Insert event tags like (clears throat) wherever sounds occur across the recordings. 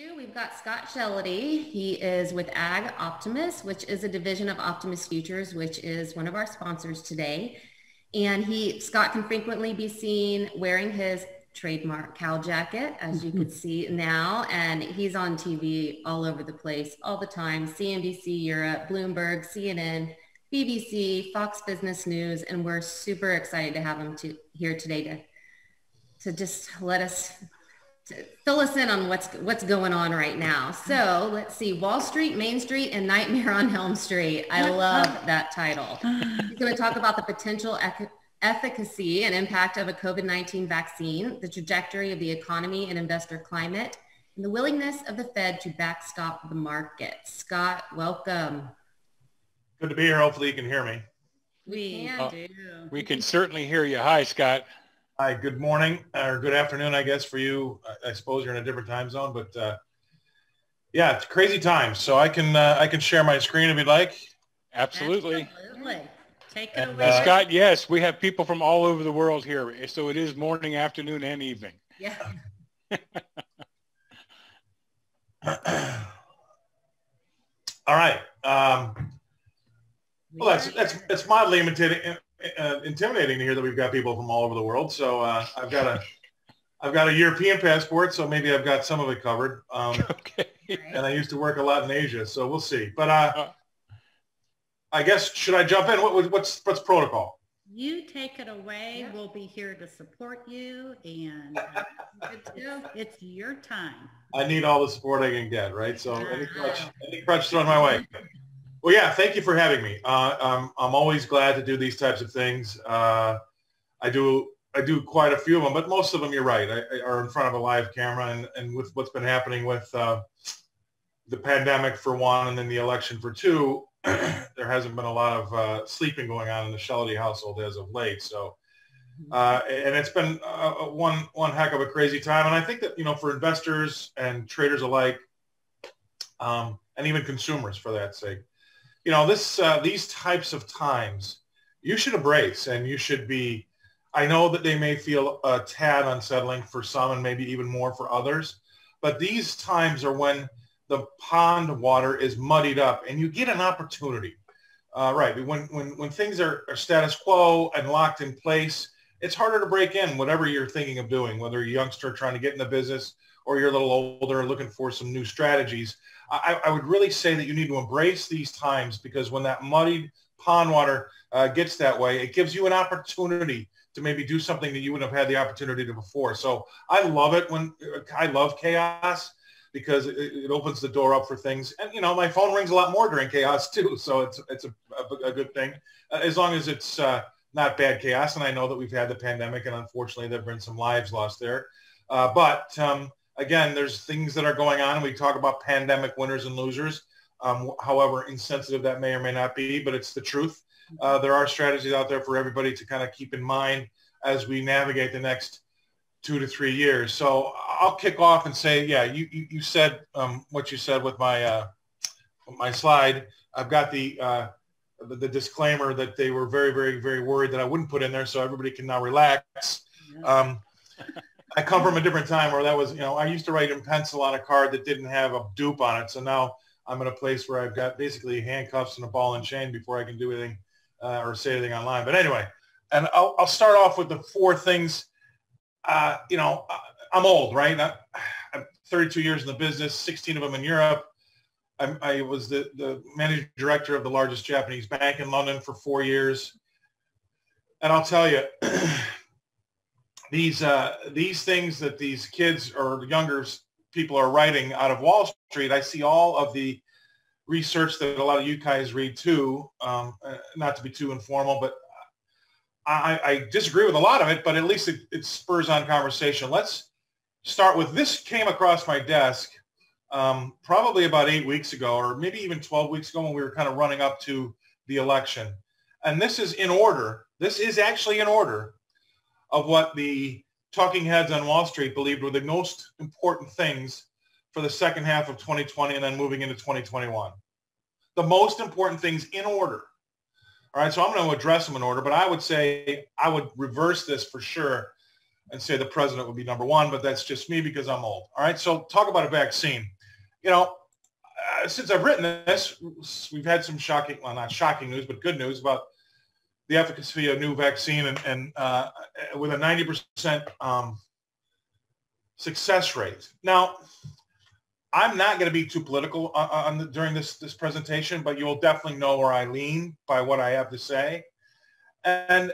do. We've got Scott Shellady. He is with Ag Optimus, which is a division of Optimus Futures, which is one of our sponsors today. And he, Scott can frequently be seen wearing his trademark cow jacket, as you can (laughs) see now. And he's on TV all over the place all the time. CNBC Europe, Bloomberg, CNN, BBC, Fox Business News. And we're super excited to have him to, here today to, to just let us fill us in on what's what's going on right now. So let's see, Wall Street, Main Street, and Nightmare on Elm Street. I love that title. He's going to talk about the potential efficacy and impact of a COVID-19 vaccine, the trajectory of the economy and investor climate, and the willingness of the Fed to backstop the market. Scott, welcome. Good to be here. Hopefully you can hear me. We can uh, do. We can certainly hear you. Hi, Scott. Hi, good morning or good afternoon, I guess, for you. I suppose you're in a different time zone, but uh, yeah, it's crazy times. So I can uh, I can share my screen if you'd like. Absolutely. Absolutely. Take it and, away. Uh, Scott, yes, we have people from all over the world here. So it is morning, afternoon, and evening. Yeah. (laughs) all right. Um, well, that's that's that's mildly imitating uh, intimidating to hear that we've got people from all over the world. So uh, I've got a I've got a European passport, so maybe I've got some of it covered. Um, (laughs) okay. And I used to work a lot in Asia, so we'll see. But uh, uh, I guess should I jump in? What, what's what's protocol? You take it away. Yeah. We'll be here to support you, and uh, (laughs) it's your time. I need all the support I can get, right? So any crutch, any crutch thrown my way. (laughs) Well, yeah, thank you for having me. Uh, I'm, I'm always glad to do these types of things. Uh, I do I do quite a few of them, but most of them, you're right, I, I are in front of a live camera. And, and with what's been happening with uh, the pandemic for one, and then the election for two, (clears throat) there hasn't been a lot of uh, sleeping going on in the Shellady household as of late. So, uh, and it's been uh, one one heck of a crazy time. And I think that you know, for investors and traders alike, um, and even consumers for that sake, you know, this uh, these types of times you should embrace and you should be. I know that they may feel a tad unsettling for some and maybe even more for others, but these times are when the pond water is muddied up and you get an opportunity. Uh, right. When, when, when things are, are status quo and locked in place, it's harder to break in whatever you're thinking of doing, whether you're a youngster trying to get in the business or you're a little older looking for some new strategies. I, I, would really say that you need to embrace these times because when that muddied pond water uh, gets that way, it gives you an opportunity to maybe do something that you wouldn't have had the opportunity to before. So I love it when I love chaos because it, it, opens the door up for things. And you know, my phone rings a lot more during chaos too, (laughs) so it's it's a, a, a good thing uh, as long as it's uh, not bad chaos. And I know that we've had the pandemic, and unfortunately, there've been some lives lost there. Uh, but um, again, there's things that are going on. We talk about pandemic winners and losers. Um, however insensitive that may or may not be, but it's the truth. Uh, there are strategies out there for everybody to kind of keep in mind as we navigate the next two to three years. So I'll kick off and say, yeah, you, you, you said um, what you said with my, uh, my slide. I've got the, uh, the, the, disclaimer that they were very, very, very worried that I wouldn't put in there so everybody can now relax. Um, I come from a different time where that was, you know, I used to write in pencil on a card that didn't have a dupe on it. So now I'm in a place where I've got basically handcuffs and a ball and chain before I can do anything uh, or say anything online. But anyway, and I'll, I'll start off with the four things. Uh, you know, I'm old, right? (sighs) I'm 32 years in the business, 16 of them in Europe. I, I was the, the managing director of the largest Japanese bank in London for four years. And I'll tell you, (clears throat) these uh, these things that these kids or younger people are writing out of Wall Street, I see all of the research that a lot of you guys read too. Um, uh, not to be too informal, but I, I, disagree with a lot of it, but at least it, it, spurs on conversation. Let's start with this. Came across my desk um, probably about eight weeks ago, or maybe even 12 weeks ago when we were kind of running up to the election. And this is in order. This is actually in order of what the talking heads on Wall Street believed were the most important things for the second half of 2020 and then moving into 2021. The most important things in order. All right, so I'm going to address them in order, but I would say I would reverse this for sure. and say the president would be number one, but that's just me because I'm old. All right. So talk about a vaccine. You know, uh, since I've written this, we've had some shocking, well, not shocking news, but good news about the efficacy of a new vaccine and, and uh, with a 90% um, success rate. Now, I'm not going to be too political on, on the, during this, this presentation, but you'll definitely know where I lean by what I have to say. And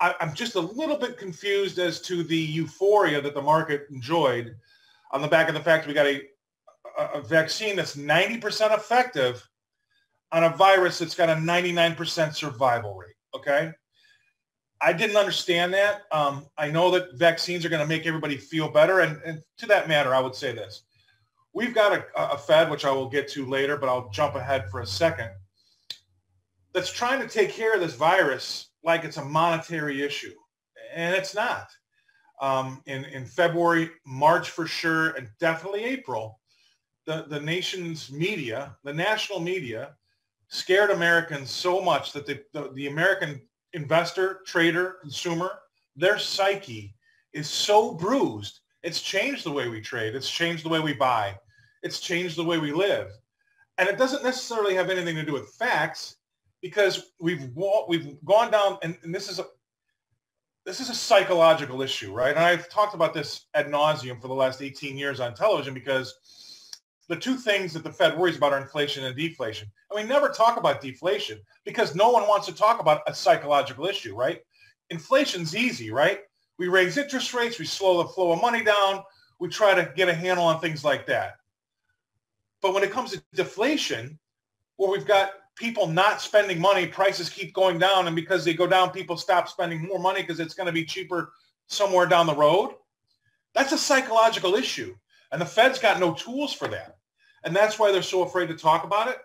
I, I'm just a little bit confused as to the euphoria that the market enjoyed on the back of the fact we got a, a vaccine that's 90% effective on a virus that's got a 99% survival rate. Okay. I didn't understand that. Um, I know that vaccines are going to make everybody feel better. And, and, to that matter, I would say this. We've got a, a Fed, which I will get to later, but I'll jump ahead for a second, that's trying to take care of this virus like it's a monetary issue. And it's not. Um, in, in February, March for sure, and definitely April, the, the nation's media, the national media, scared Americans so much that the, the, American investor, trader, consumer, their psyche is so bruised. It's changed the way we trade. It's changed the way we buy. It's changed the way we live. And it doesn't necessarily have anything to do with facts because we've we've gone down and, and this is a this is a psychological issue, right? And I've talked about this ad nauseum for the last 18 years on television because the two things that the Fed worries about are inflation and deflation. And we never talk about deflation because no one wants to talk about a psychological issue, right? Inflation's easy, right? We raise interest rates, we slow the flow of money down, we try to get a handle on things like that. But when it comes to deflation, where we've got people not spending money, prices keep going down, and because they go down, people stop spending more money because it's going to be cheaper somewhere down the road. That's a psychological issue. And the Fed's got no tools for that. And that's why they're so afraid to talk about it.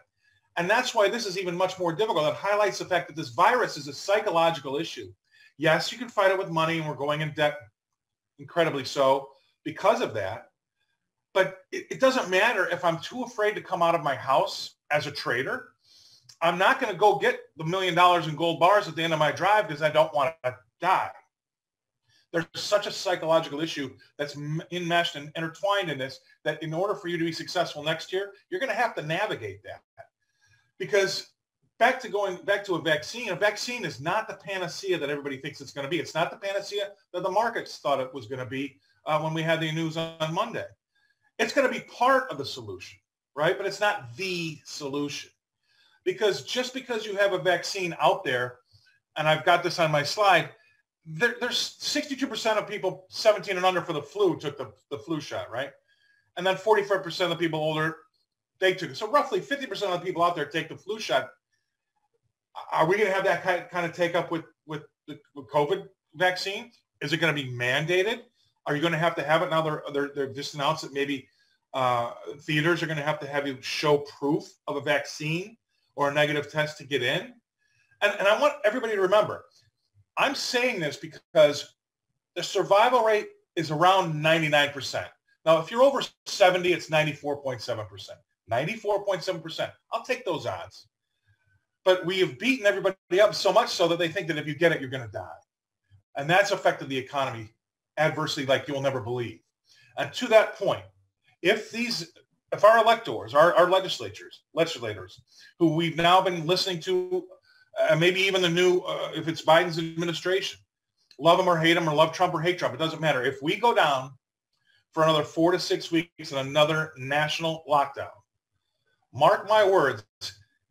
And that's why this is even much more difficult. It highlights the fact that this virus is a psychological issue. Yes, you can fight it with money, and we're going in debt incredibly so because of that. But it, it doesn't matter if I'm too afraid to come out of my house as a trader I'm not going to go get the million dollars in gold bars at the end of my drive because I don't want to die. There's such a psychological issue that's enmeshed and intertwined in this that in order for you to be successful next year, you're going to have to navigate that. Because back to going back to a vaccine, a vaccine is not the panacea that everybody thinks it's going to be. It's not the panacea that the markets thought it was going to be uh, when we had the news on Monday. It's going to be part of the solution, right? But it's not the solution because just because you have a vaccine out there, and I've got this on my slide, there, there's 62% of people 17 and under for the flu took the, the flu shot, right? And then 45% of the people older, they took it. So roughly 50% of the people out there take the flu shot. Are we going to have that kind of take up with, with the COVID vaccine? Is it going to be mandated? Are you going to have to have it now? They're, they're, they're just announced that maybe uh, theaters are going to have to have you show proof of a vaccine or a negative test to get in. And, and I want everybody to remember, I'm saying this because the survival rate is around 99%. Now, if you're over 70, it's 94.7%. 94.7%. I'll take those odds. But we have beaten everybody up so much so that they think that if you get it, you're going to die. And that's affected the economy adversely like you'll never believe. And to that point, if these if our electors, our, our legislatures, legislators, who we've now been listening to, uh, maybe even the new, uh, if it's Biden's administration, love them or hate them or love Trump or hate Trump, it doesn't matter. If we go down for another four to six weeks and another national lockdown, mark my words,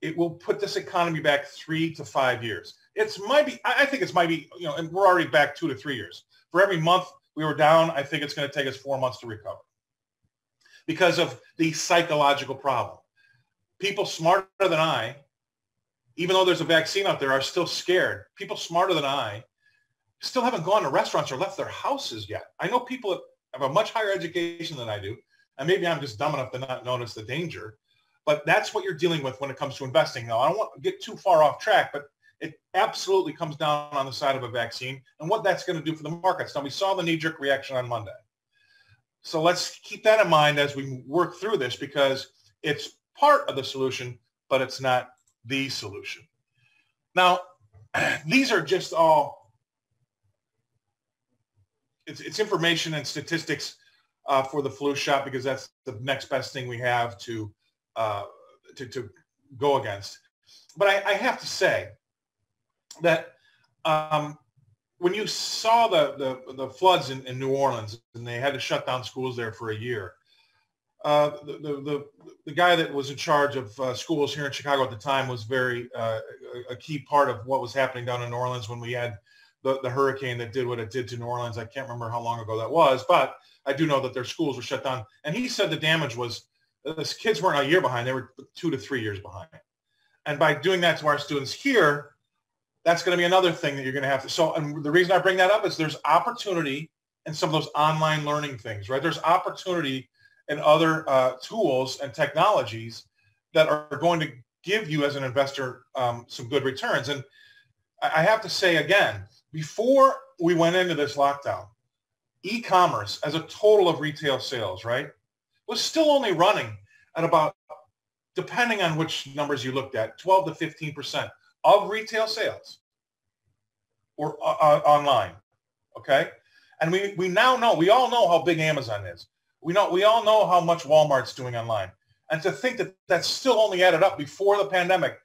it will put this economy back three to five years. It's might be, I think it's might be, you know, and we're already back two to three years. For every month we were down, I think it's going to take us four months to recover because of the psychological problem. People smarter than I, even though there's a vaccine out there, are still scared. People smarter than I still haven't gone to restaurants or left their houses yet. I know people have a much higher education than I do, and maybe I'm just dumb enough to not notice the danger. But that's what you're dealing with when it comes to investing. Now, I don't want to get too far off track, but it absolutely comes down on the side of a vaccine and what that's going to do for the markets. Now, we saw the knee-jerk reaction on Monday. So let's keep that in mind as we work through this because it's part of the solution, but it's not the solution. Now, (clears throat) these are just all it's, it's information and statistics uh, for the flu shot because that's the next best thing we have to uh, to, to go against. But I, I have to say that um, when you saw the, the, the floods in, in, New Orleans and they had to shut down schools there for a year, uh, the, the, the, the, guy that was in charge of uh, schools here in Chicago at the time was very uh, a, a key part of what was happening down in New Orleans when we had the, the hurricane that did what it did to New Orleans. I can't remember how long ago that was, but I do know that their schools were shut down. And he said the damage was the kids weren't a year behind; they were two to three years behind. And by doing that to our students here, that's going to be another thing that you're going to have to. So, and the reason I bring that up is there's opportunity in some of those online learning things, right? There's opportunity in other uh, tools and technologies that are going to give you as an investor um, some good returns. And I have to say again, before we went into this lockdown, e-commerce as a total of retail sales, right, was still only running at about, depending on which numbers you looked at, 12 to 15 percent of retail sales or uh, uh, online. Okay. And we, we now know, we all know how big Amazon is. We know, we all know how much Walmart's doing online. And to think that that's still only added up before the pandemic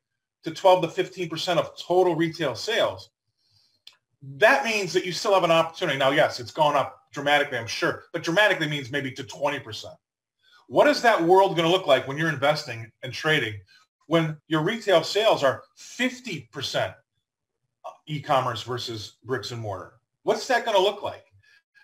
to 12 to 15% of total retail sales, that means that you still have an opportunity. Now, yes, it's gone up dramatically, I'm sure, but dramatically means maybe to 20%. What is that world going to look like when you're investing and trading when your retail sales are 50% e-commerce versus bricks and mortar? What's that going to look like?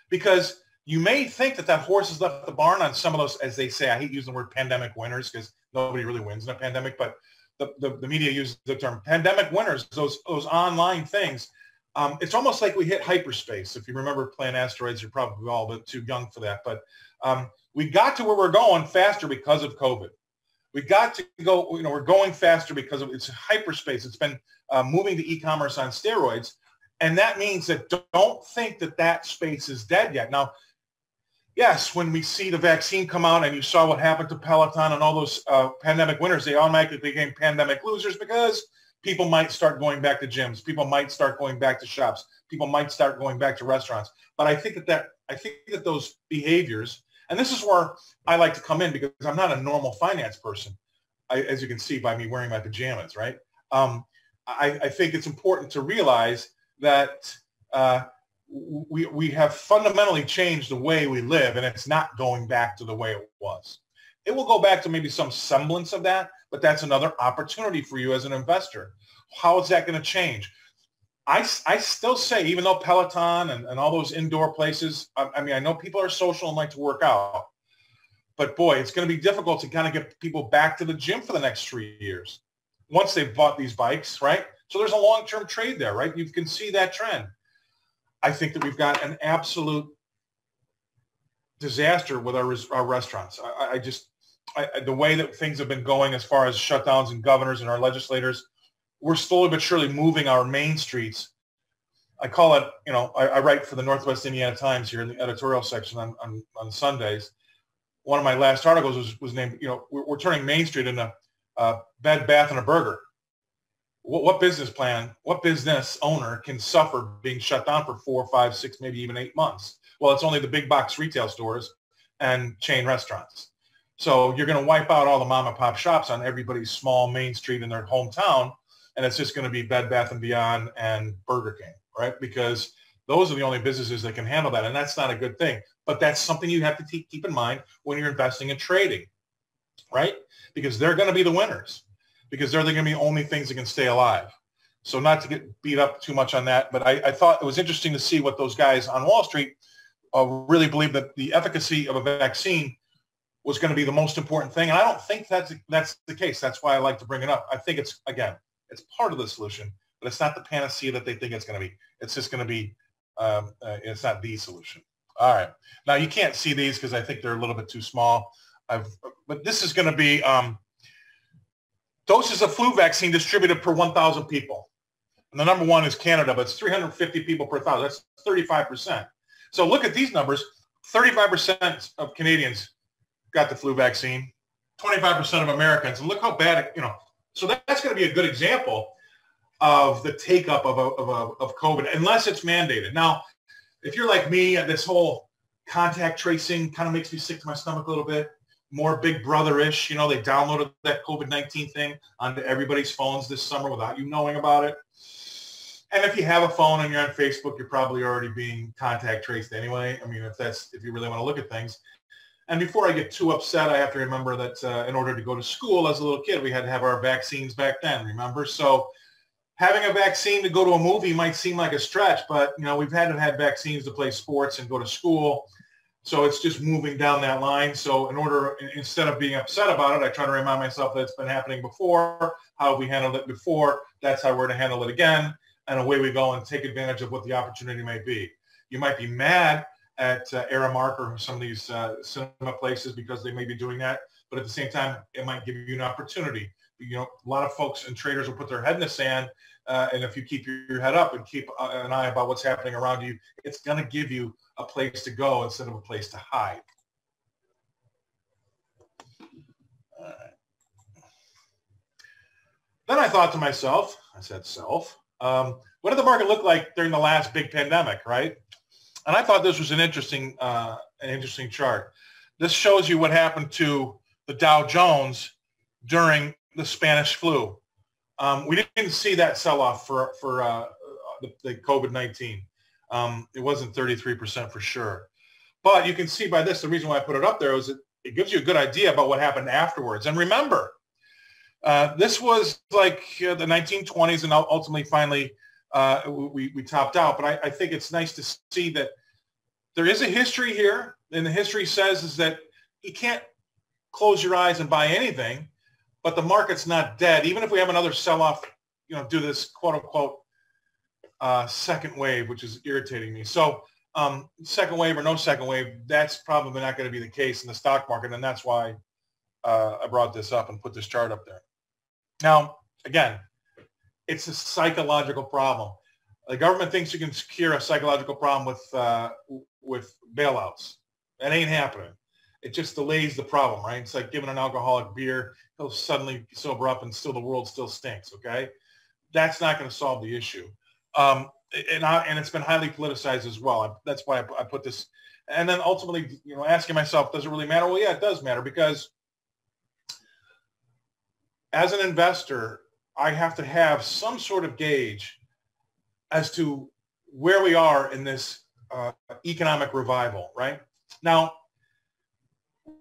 Because you may think that that horse has left the barn on some of those, as they say, I hate using the word pandemic winners because nobody really wins in a pandemic, but the, the, the media uses the term pandemic winners, those, those online things. Um, it's almost like we hit hyperspace. If you remember playing asteroids, you're probably all but too young for that. But um, we got to where we're going faster because of COVID. We got to go, you know, we're going faster because of it's hyperspace. It's been uh, moving to e-commerce on steroids. And that means that don't think that that space is dead yet. Now, yes, when we see the vaccine come out and you saw what happened to Peloton and all those uh, pandemic winners, they automatically became pandemic losers because people might start going back to gyms. People might start going back to shops. People might start going back to restaurants. But I think that, that I think that those behaviors and this is where I like to come in because I'm not a normal finance person, I, as you can see by me wearing my pajamas, right? Um, I, I, think it's important to realize that uh, we, we have fundamentally changed the way we live and it's not going back to the way it was. It will go back to maybe some semblance of that, but that's another opportunity for you as an investor. How is that going to change? I, I still say, even though Peloton and, and all those indoor places, I, I mean, I know people are social and like to work out, but boy, it's going to be difficult to kind of get people back to the gym for the next three years once they've bought these bikes, right? So there's a long-term trade there, right? You can see that trend. I think that we've got an absolute disaster with our, our restaurants. I, I just, I, the way that things have been going as far as shutdowns and governors and our legislators, we're slowly but surely moving our main streets. I call it, you know, I, I write for the Northwest Indiana Times here in the editorial section on, on, on Sundays. One of my last articles was, was named, you know, we're, we're turning Main Street into a Bed, Bath, and a Burger. What, what business plan, what business owner can suffer being shut down for four, five, six, maybe even eight months? Well, it's only the big box retail stores and chain restaurants. So you're going to wipe out all the mom and pop shops on everybody's small main street in their hometown and it's just going to be Bed Bath and Beyond and Burger King, right? Because those are the only businesses that can handle that, and that's not a good thing. But that's something you have to keep in mind when you're investing in trading, right? Because they're going to be the winners, because they're going to be the only things that can stay alive. So not to get beat up too much on that, but I, I thought it was interesting to see what those guys on Wall Street uh, really believe that the efficacy of a vaccine was going to be the most important thing. And I don't think that's that's the case. That's why I like to bring it up. I think it's again it's part of the solution, but it's not the panacea that they think it's going to be. It's just going to be, um, uh, it's not the solution. All right. Now you can't see these because I think they're a little bit too small. I've, but this is going to be um, doses of flu vaccine distributed per 1,000 people. And the number one is Canada, but it's 350 people per thousand. That's 35%. So look at these numbers. 35% of Canadians got the flu vaccine. 25% of Americans. And look how bad, it, you know, so that's going to be a good example of the take up of, of, of COVID, unless it's mandated. Now, if you're like me, this whole contact tracing kind of makes me sick to my stomach a little bit. More Big Brother-ish. You know, they downloaded that COVID-19 thing onto everybody's phones this summer without you knowing about it. And if you have a phone and you're on Facebook, you're probably already being contact traced anyway. I mean, if that's if you really want to look at things. And before I get too upset, I have to remember that uh, in order to go to school as a little kid, we had to have our vaccines back then. Remember, so having a vaccine to go to a movie might seem like a stretch, but you know we've had to have vaccines to play sports and go to school. So it's just moving down that line. So in order, instead of being upset about it, I try to remind myself that it's been happening before. How we handled it before, that's how we're to handle it again. And away we go and take advantage of what the opportunity may be. You might be mad at uh, Aramark or some of these uh, cinema places because they may be doing that. But at the same time, it might give you an opportunity. You know, a lot of folks and traders will put their head in the sand uh, and if you keep your head up and keep uh, an eye about what's happening around you, it's going to give you a place to go instead of a place to hide. Then I thought to myself, I said self, um, what did the market look like during the last big pandemic, right? And I thought this was an interesting, uh, an interesting chart. This shows you what happened to the Dow Jones during the Spanish flu. Um, we didn't see that sell-off for for uh, the, the COVID-19. Um, it wasn't 33% for sure. But you can see by this, the reason why I put it up there is it, it gives you a good idea about what happened afterwards. And remember, uh, this was like uh, the 1920s and ultimately finally uh, we, we topped out. But I, I think it's nice to see that there is a history here. And the history says is that you can't close your eyes and buy anything but the market's not dead. Even if we have another sell-off, you know, do this quote unquote uh, second wave, which is irritating me. So um, second wave or no second wave, that's probably not going to be the case in the stock market, and that's why uh, I brought this up and put this chart up there. Now, again, it's a psychological problem. The government thinks you can cure a psychological problem with uh, with bailouts. That ain't happening it just delays the problem, right? It's like giving an alcoholic beer, he'll suddenly sober up and still the world still stinks, okay? That's not going to solve the issue. Um, and, I, and it's been highly politicized as well. I, that's why I, I put this. And then ultimately, you know, asking myself, does it really matter? Well, yeah, it does matter because as an investor, I have to have some sort of gauge as to where we are in this uh, economic revival, right? Now,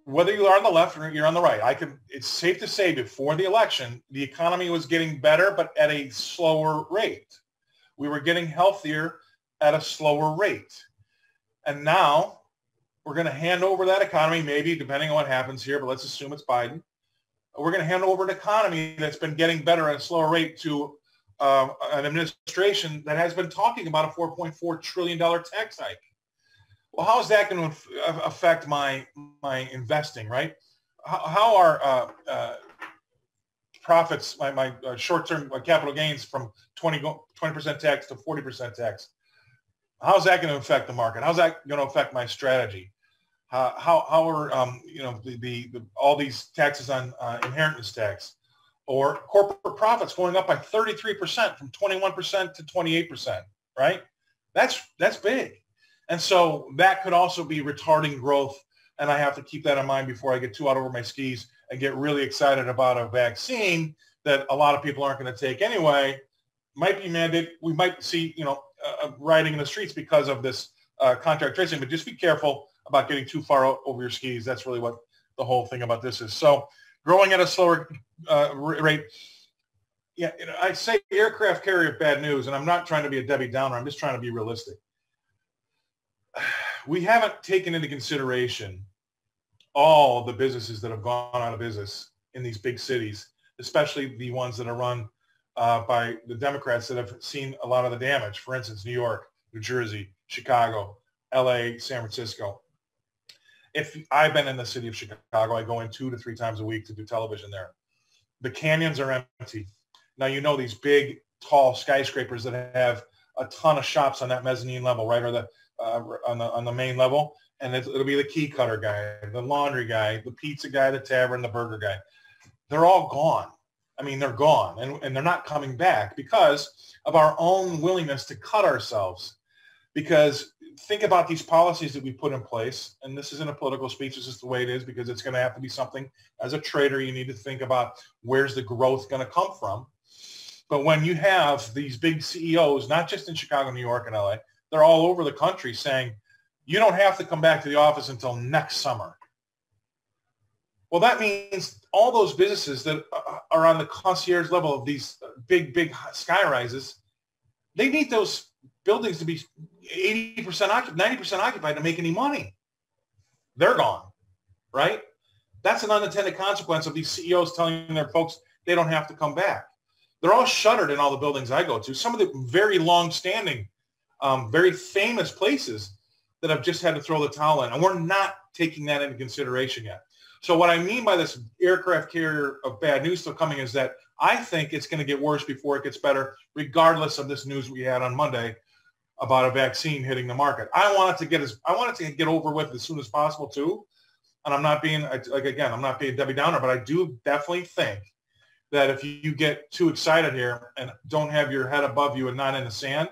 whether you are on the left or you're on the right, I can. It's safe to say before the election, the economy was getting better, but at a slower rate. We were getting healthier at a slower rate, and now we're going to hand over that economy, maybe depending on what happens here, but let's assume it's Biden. We're going to hand over an economy that's been getting better at a slower rate to uh, an administration that has been talking about a 4.4 trillion dollar tax hike well, how is that going to affect my my investing, right? How, are uh, uh, profits, my, my uh, short-term capital gains from 20, 20% tax to 40% tax? How's that going to affect the market? How's that going to affect my strategy? how, how are, um, you know, the, the, the, all these taxes on uh, inheritance tax or corporate profits going up by 33% from 21% to 28%, right? That's, that's big. And so that could also be retarding growth. And I have to keep that in mind before I get too out over my skis and get really excited about a vaccine that a lot of people aren't going to take anyway. Might be mandated. We might see, you know, uh, riding in the streets because of this uh, contract tracing, but just be careful about getting too far out over your skis. That's really what the whole thing about this is. So growing at a slower uh, rate. Yeah, I say aircraft carrier bad news, and I'm not trying to be a Debbie Downer. I'm just trying to be realistic (sighs) we haven't taken into consideration all the businesses that have gone out of business in these big cities, especially the ones that are run uh, by the Democrats that have seen a lot of the damage. For instance, New York, New Jersey, Chicago, LA, San Francisco. If I've been in the city of Chicago, I go in two to three times a week to do television there. The canyons are empty. Now, you know these big, tall skyscrapers that have a ton of shops on that mezzanine level, right? Or the uh, on the on the main level, and it'll be the key cutter guy, the laundry guy, the pizza guy, the tavern, the burger guy. They're all gone. I mean, they're gone, and and they're not coming back because of our own willingness to cut ourselves. Because think about these policies that we put in place, and this isn't a political speech, this is the way it is because it's going to have to be something as a trader, you need to think about where's the growth going to come from. But when you have these big CEOs, not just in Chicago, New York, and LA, they're all over the country saying, you don't have to come back to the office until next summer. Well, that means all those businesses that uh, are on the concierge level of these uh, big, big sky rises, they need those buildings to be 80% occupied, 90% occupied to make any money. They're gone, right? That's an unintended consequence of these CEOs telling their folks they don't have to come back. They're all shuttered in all the buildings I go to. Some of the very long-standing, um, very famous places that have just had to throw the towel in, and we're not taking that into consideration yet. So what I mean by this aircraft carrier of bad news still coming is that I think it's going to get worse before it gets better, regardless of this news we had on Monday about a vaccine hitting the market. I want it to get as I want it to get over with as soon as possible too. And I'm not being like again, I'm not being Debbie Downer, but I do definitely think that if you get too excited here and don't have your head above you and not in the sand,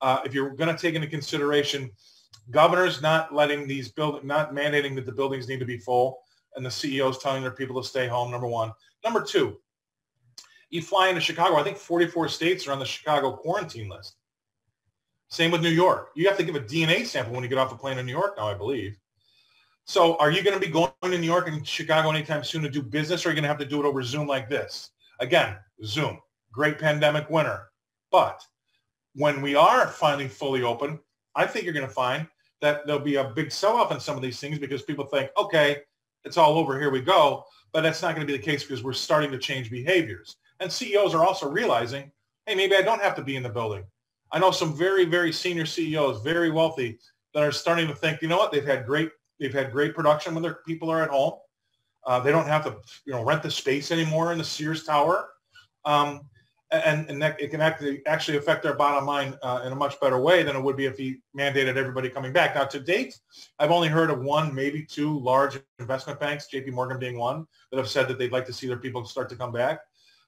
uh, if you're going to take into consideration governors not letting these building, not mandating that the buildings need to be full, and the CEOs telling their people to stay home. Number one. Number two, you fly into Chicago. I think 44 states are on the Chicago quarantine list. Same with New York. You have to give a DNA sample when you get off the plane in New York now, I believe. So are you going to be going to New York and Chicago anytime soon to do business, or are you going to have to do it over Zoom like this? Again, Zoom, great pandemic winner. But when we are finally fully open, I think you're going to find that there'll be a big sell-off in some of these things because people think, okay, it's all over, here we go. But that's not going to be the case because we're starting to change behaviors. And CEOs are also realizing, hey, maybe I don't have to be in the building. I know some very, very senior CEOs, very wealthy, that are starting to think, you know what, they've had great, they've had great production when their people are at home. Uh, they don't have to, you know, rent the space anymore in the Sears Tower. Um, and, and that it can actually, actually affect their bottom line uh, in a much better way than it would be if he mandated everybody coming back. Now, to date, I've only heard of one, maybe two large investment banks, JP Morgan being one, that have said that they'd like to see their people start to come back.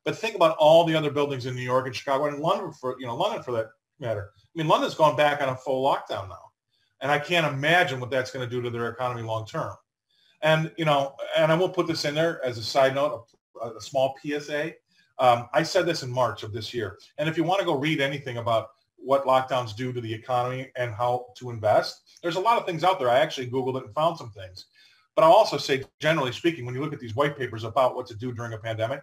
But think about all the other buildings in New York and Chicago and London for, you know, London for that matter. I mean, London's gone back on a full lockdown now. And I can't imagine what that's going to do to their economy long term. And, you know, and I will put this in there as a side note, a, a small PSA. Um, I said this in March of this year. And if you want to go read anything about what lockdowns do to the economy and how to invest, there's a lot of things out there. I actually Googled it and found some things. But I'll also say, generally speaking, when you look at these white papers about what to do during a pandemic,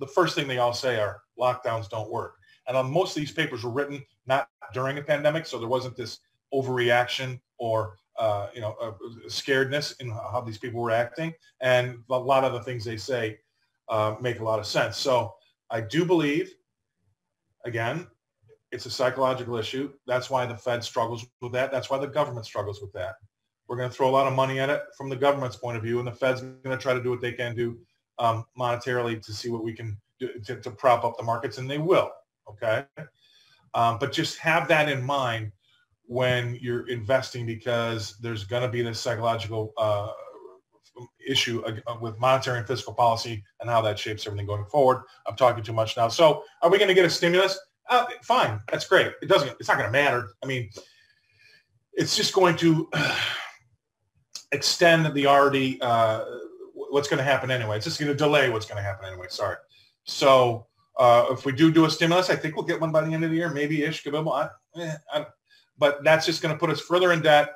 the first thing they all say are lockdowns don't work. And on most of these papers were written not during a pandemic, so there wasn't this overreaction or uh, you know uh, scaredness in how these people were acting. And a lot of the things they say uh, make a lot of sense. So I do believe, again, it's a psychological issue. That's why the Fed struggles with that. That's why the government struggles with that. We're going to throw a lot of money at it from the government's point of view, and the Fed's going to try to do what they can do um, monetarily to see what we can do to, to, prop up the markets, and they will. Okay, um, but just have that in mind when you're investing because there's going to be this psychological uh, issue uh, with monetary and fiscal policy and how that shapes everything going forward. I'm talking too much now. So are we going to get a stimulus? Uh, fine. That's great. It doesn't, it's not going to matter. I mean, it's just going to (sighs) extend the already, uh, what's going to happen anyway. It's just going to delay what's going to happen anyway. Sorry. So uh, if we do do a stimulus, I think we'll get one by the end of the year, maybe ish. Eh, but that's just going to put us further in debt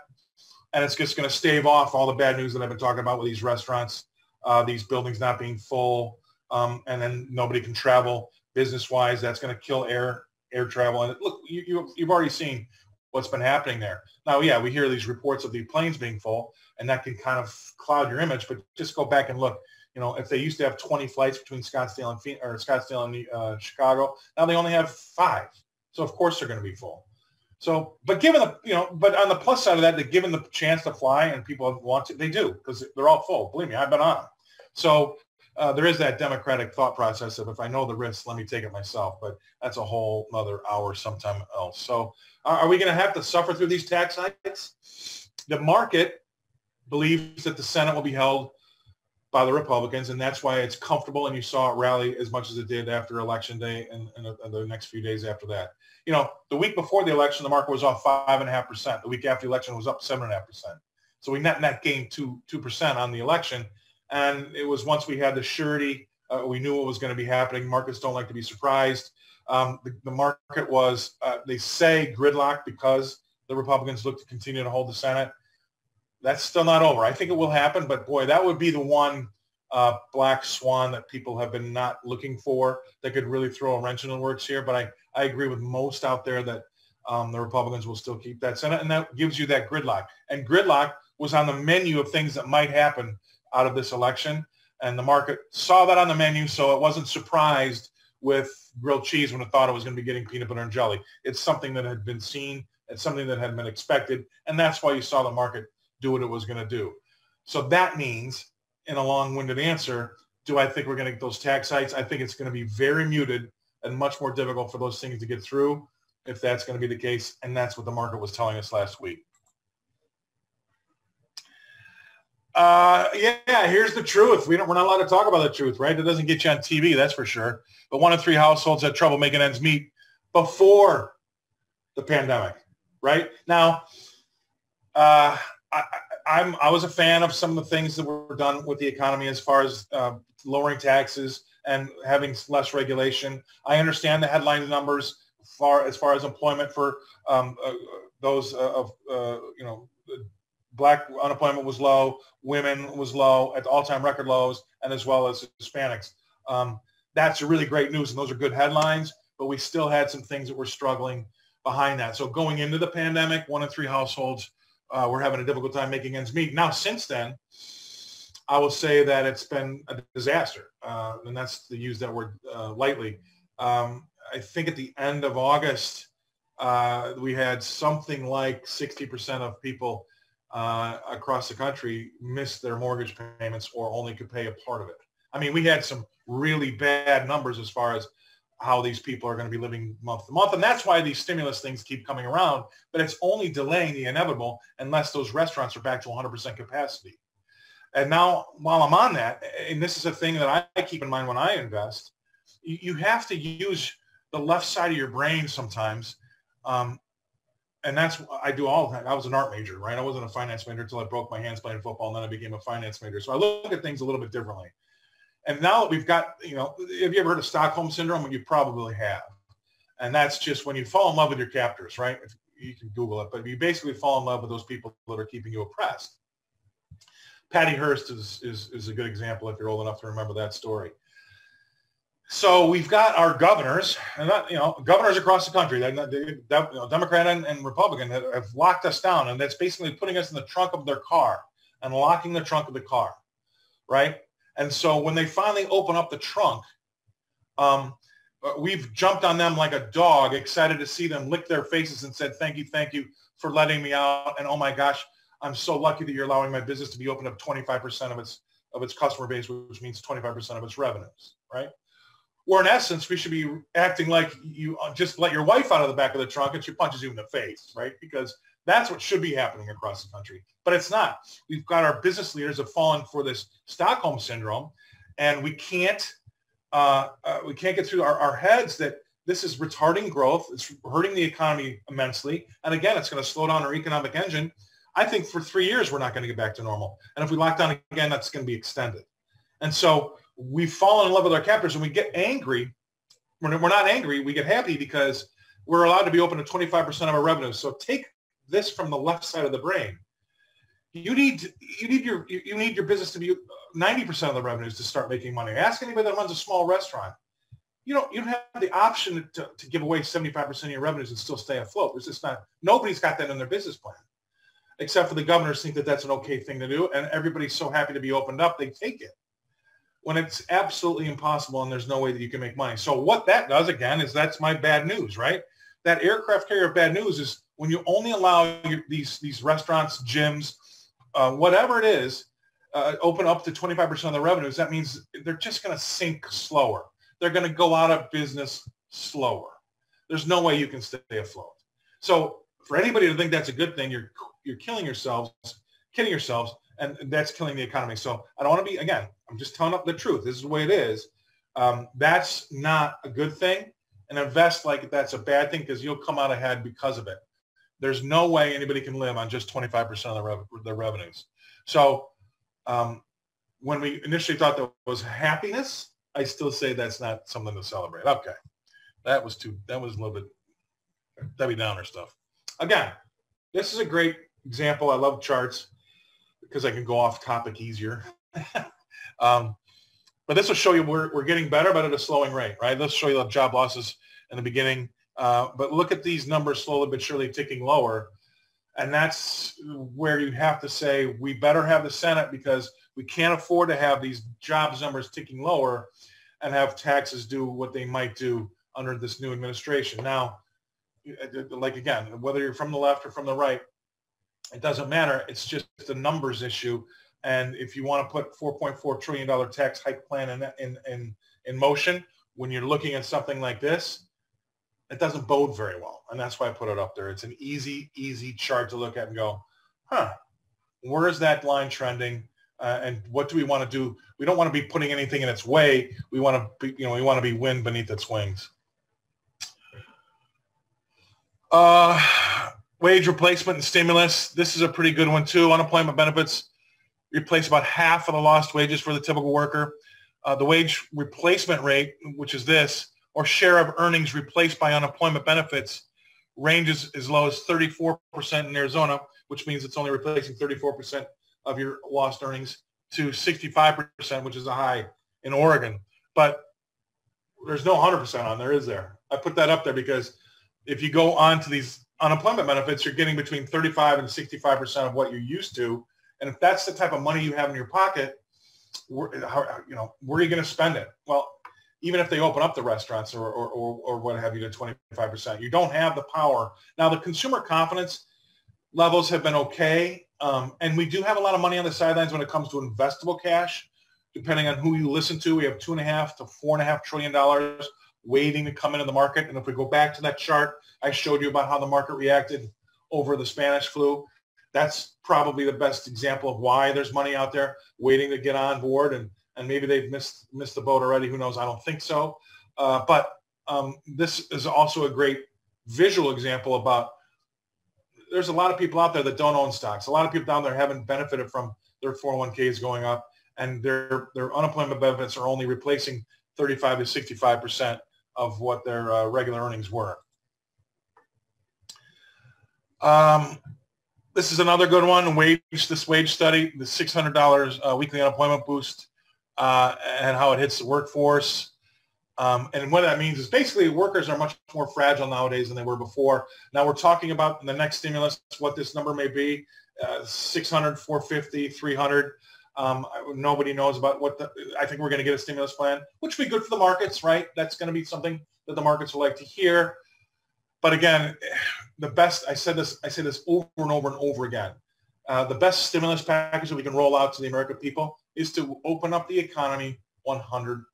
and it's just going to stave off all the bad news that I've been talking about with these restaurants, uh, these buildings not being full, um, and then nobody can travel business-wise. That's going to kill air air travel. And look, you, you, you've already seen what's been happening there. Now, yeah, we hear these reports of the planes being full, and that can kind of cloud your image. But just go back and look. You know, if they used to have 20 flights between Scottsdale and or Scottsdale and uh, Chicago, now they only have five. So of course they're going to be full. So, but given the, you know, but on the plus side of that, that given the chance to fly and people want to, they do because they're all full. Believe me, I've been on. So uh, there is that democratic thought process of if I know the risk, let me take it myself. But that's a whole other hour sometime else. So uh, are we going to have to suffer through these tax hikes? The market believes that the Senate will be held by the Republicans, and that's why it's comfortable. And you saw it rally as much as it did after Election Day and, and, and the next few days after that. You know, the week before the election, the market was off five and a half percent. The week after the election was up seven and a half percent. So we net net gained two two percent on the election, and it was once we had the surety, uh, we knew what was going to be happening. Markets don't like to be surprised. Um, the, the, market was, uh, they say gridlock because the Republicans look to continue to hold the Senate that's still not over. I think it will happen, but boy, that would be the one uh, black swan that people have been not looking for that could really throw a wrench in the works here. But I, I agree with most out there that um, the Republicans will still keep that Senate, and that gives you that gridlock. And gridlock was on the menu of things that might happen out of this election, and the market saw that on the menu, so it wasn't surprised with grilled cheese when it thought it was going to be getting peanut butter and jelly. It's something that had been seen. It's something that had been expected, and that's why you saw the market do what it was going to do. So that means, in a long-winded answer, do I think we're going to get those tax hikes? I think it's going to be very muted and much more difficult for those things to get through if that's going to be the case. And that's what the market was telling us last week. Uh, yeah, here's the truth. We don't, we're not allowed to talk about the truth, right? That doesn't get you on TV, that's for sure. But one in three households had trouble making ends meet before the pandemic, right? Now, uh, I, I'm I was a fan of some of the things that were done with the economy as far as uh, lowering taxes and having less regulation. I understand the headline numbers far as far as employment for um, uh, those uh, of uh, you know black unemployment was low, women was low at all-time record lows, and as well as Hispanics. Um, that's really great news, and those are good headlines. But we still had some things that were struggling behind that. So going into the pandemic, one in three households uh, we're having a difficult time making ends meet. Now, since then, I will say that it's been a disaster, uh, and that's to use that word uh, lightly. Um, I think at the end of August, uh, we had something like 60% of people uh, across the country miss their mortgage payments or only could pay a part of it. I mean, we had some really bad numbers as far as how these people are going to be living month to month. And that's why these stimulus things keep coming around, but it's only delaying the inevitable unless those restaurants are back to 100% capacity. And now while I'm on that, and this is a thing that I keep in mind when I invest, you have to use the left side of your brain sometimes. Um, and that's I do all the time. I was an art major, right? I wasn't a finance major until I broke my hands playing football, and then I became a finance major. So I look at things a little bit differently. And now that we've got, you know, have you ever heard of Stockholm syndrome? You probably have. And that's just when you fall in love with your captors, right? If you can Google it, but you basically fall in love with those people that are keeping you oppressed. Patty Hearst is, is, is a good example if you're old enough to remember that story. So we've got our governors, and that, you know, governors across the country, they, they, you know, Democrat and, and Republican, have, have locked us down, and that's basically putting us in the trunk of their car and locking the trunk of the car, right? And so when they finally open up the trunk, um, uh, we've jumped on them like a dog, excited to see them lick their faces and said, thank you, thank you for letting me out. And oh my gosh, I'm so lucky that you're allowing my business to be open up 25% of its of its customer base, which means 25% of its revenues, right? Or in essence, we should be acting like you uh, just let your wife out of the back of the trunk and she punches you in the face, right? Because that's what should be happening across the country, but it's not. We've got our business leaders have fallen for this Stockholm syndrome, and we can't uh, uh, we can't get through our, our heads that this is retarding growth. It's hurting the economy immensely, and again, it's going to slow down our economic engine. I think for three years we're not going to get back to normal, and if we lock down again, that's going to be extended. And so we've fallen in love with our captors, and we get angry. We're not angry. We get happy because we're allowed to be open to 25% of our revenue. So take this from the left side of the brain. You need you need your you need your business to be 90% of the revenues to start making money. Ask anybody that runs a small restaurant. You don't you don't have the option to, to give away 75% of your revenues and still stay afloat. There's just not nobody's got that in their business plan. Except for the governors think that that's an okay thing to do and everybody's so happy to be opened up they take it when it's absolutely impossible and there's no way that you can make money. So what that does again is that's my bad news, right? That aircraft carrier of bad news is when you only allow your, these these restaurants, gyms, uh, whatever it is, uh, open up to 25% of the revenues, that means they're just going to sink slower. They're going to go out of business slower. There's no way you can stay afloat. So for anybody to think that's a good thing, you're you're killing yourselves, kidding yourselves, and that's killing the economy. So I don't want to be again. I'm just telling up the truth. This is the way it is. Um, that's not a good thing. And invest like that's a bad thing because you'll come out ahead because of it. There's no way anybody can live on just 25% of their, rev- their revenues. So um, when we initially thought that was happiness, I still say that's not something to celebrate. Okay, that was too. That was a little bit Debbie Downer stuff. Again, this is a great example. I love charts because I can go off topic easier. (laughs) um, but this will show you we're, we're getting better, but at a slowing rate, right? Let's show you the job losses in the beginning. Uh, but look at these numbers slowly but surely ticking lower. And that's where you have to say we better have the Senate because we can't afford to have these jobs numbers ticking lower and have taxes do what they might do under this new administration. Now, like again, whether you're from the left or from the right, it doesn't matter. It's just a numbers issue. And if you want to put $4.4 trillion tax hike plan in, in, in, in motion, when you're looking at something like this, it doesn't bode very well. And that's why I put it up there. It's an easy, easy chart to look at and go, huh, where is that line trending? Uh, and what do we want to do? We don't want to be putting anything in its way. We want to be, you know, we want to be wind beneath its wings. Uh, wage replacement and stimulus. This is a pretty good one too. Unemployment benefits replace about half of the lost wages for the typical worker. Uh, the wage replacement rate, which is this, or share of earnings replaced by unemployment benefits, ranges as low as 34% in Arizona, which means it's only replacing 34% of your lost earnings, to 65%, which is a high in Oregon. But there's no 100% on there, is there? I put that up there because if you go on to these unemployment benefits, you're getting between 35 and 65% of what you're used to. And if that's the type of money you have in your pocket, where, how, you know, where are you going to spend it? Well, even if they open up the restaurants or, or, or, or what have you to 25%, you don't have the power. Now, the consumer confidence levels have been okay. Um, and we do have a lot of money on the sidelines when it comes to investable cash. Depending on who you listen to, we have two and a half to four and a half trillion dollars waiting to come into the market. And if we go back to that chart I showed you about how the market reacted over the Spanish flu, that's probably the best example of why there's money out there waiting to get on board. And, and maybe they've missed, missed the boat already. Who knows? I don't think so. Uh, but um, this is also a great visual example about there's a lot of people out there that don't own stocks. A lot of people down there haven't benefited from their 401ks going up and their, their unemployment benefits are only replacing 35 to 65 percent of what their uh, regular earnings were. Um, this is another good one, wage, this wage study, the $600 uh, weekly unemployment boost uh, and how it hits the workforce. Um, and what that means is basically workers are much more fragile nowadays than they were before. Now we're talking about the next stimulus, what this number may be, uh, 600, 450, 300. Um, nobody knows about what the, I think we're going to get a stimulus plan, which would be good for the markets, right? That's going to be something that the markets will like to hear. But again, (sighs) the best, I said this, I say this over and over and over again. Uh, the best stimulus package that we can roll out to the American people is to open up the economy 100%.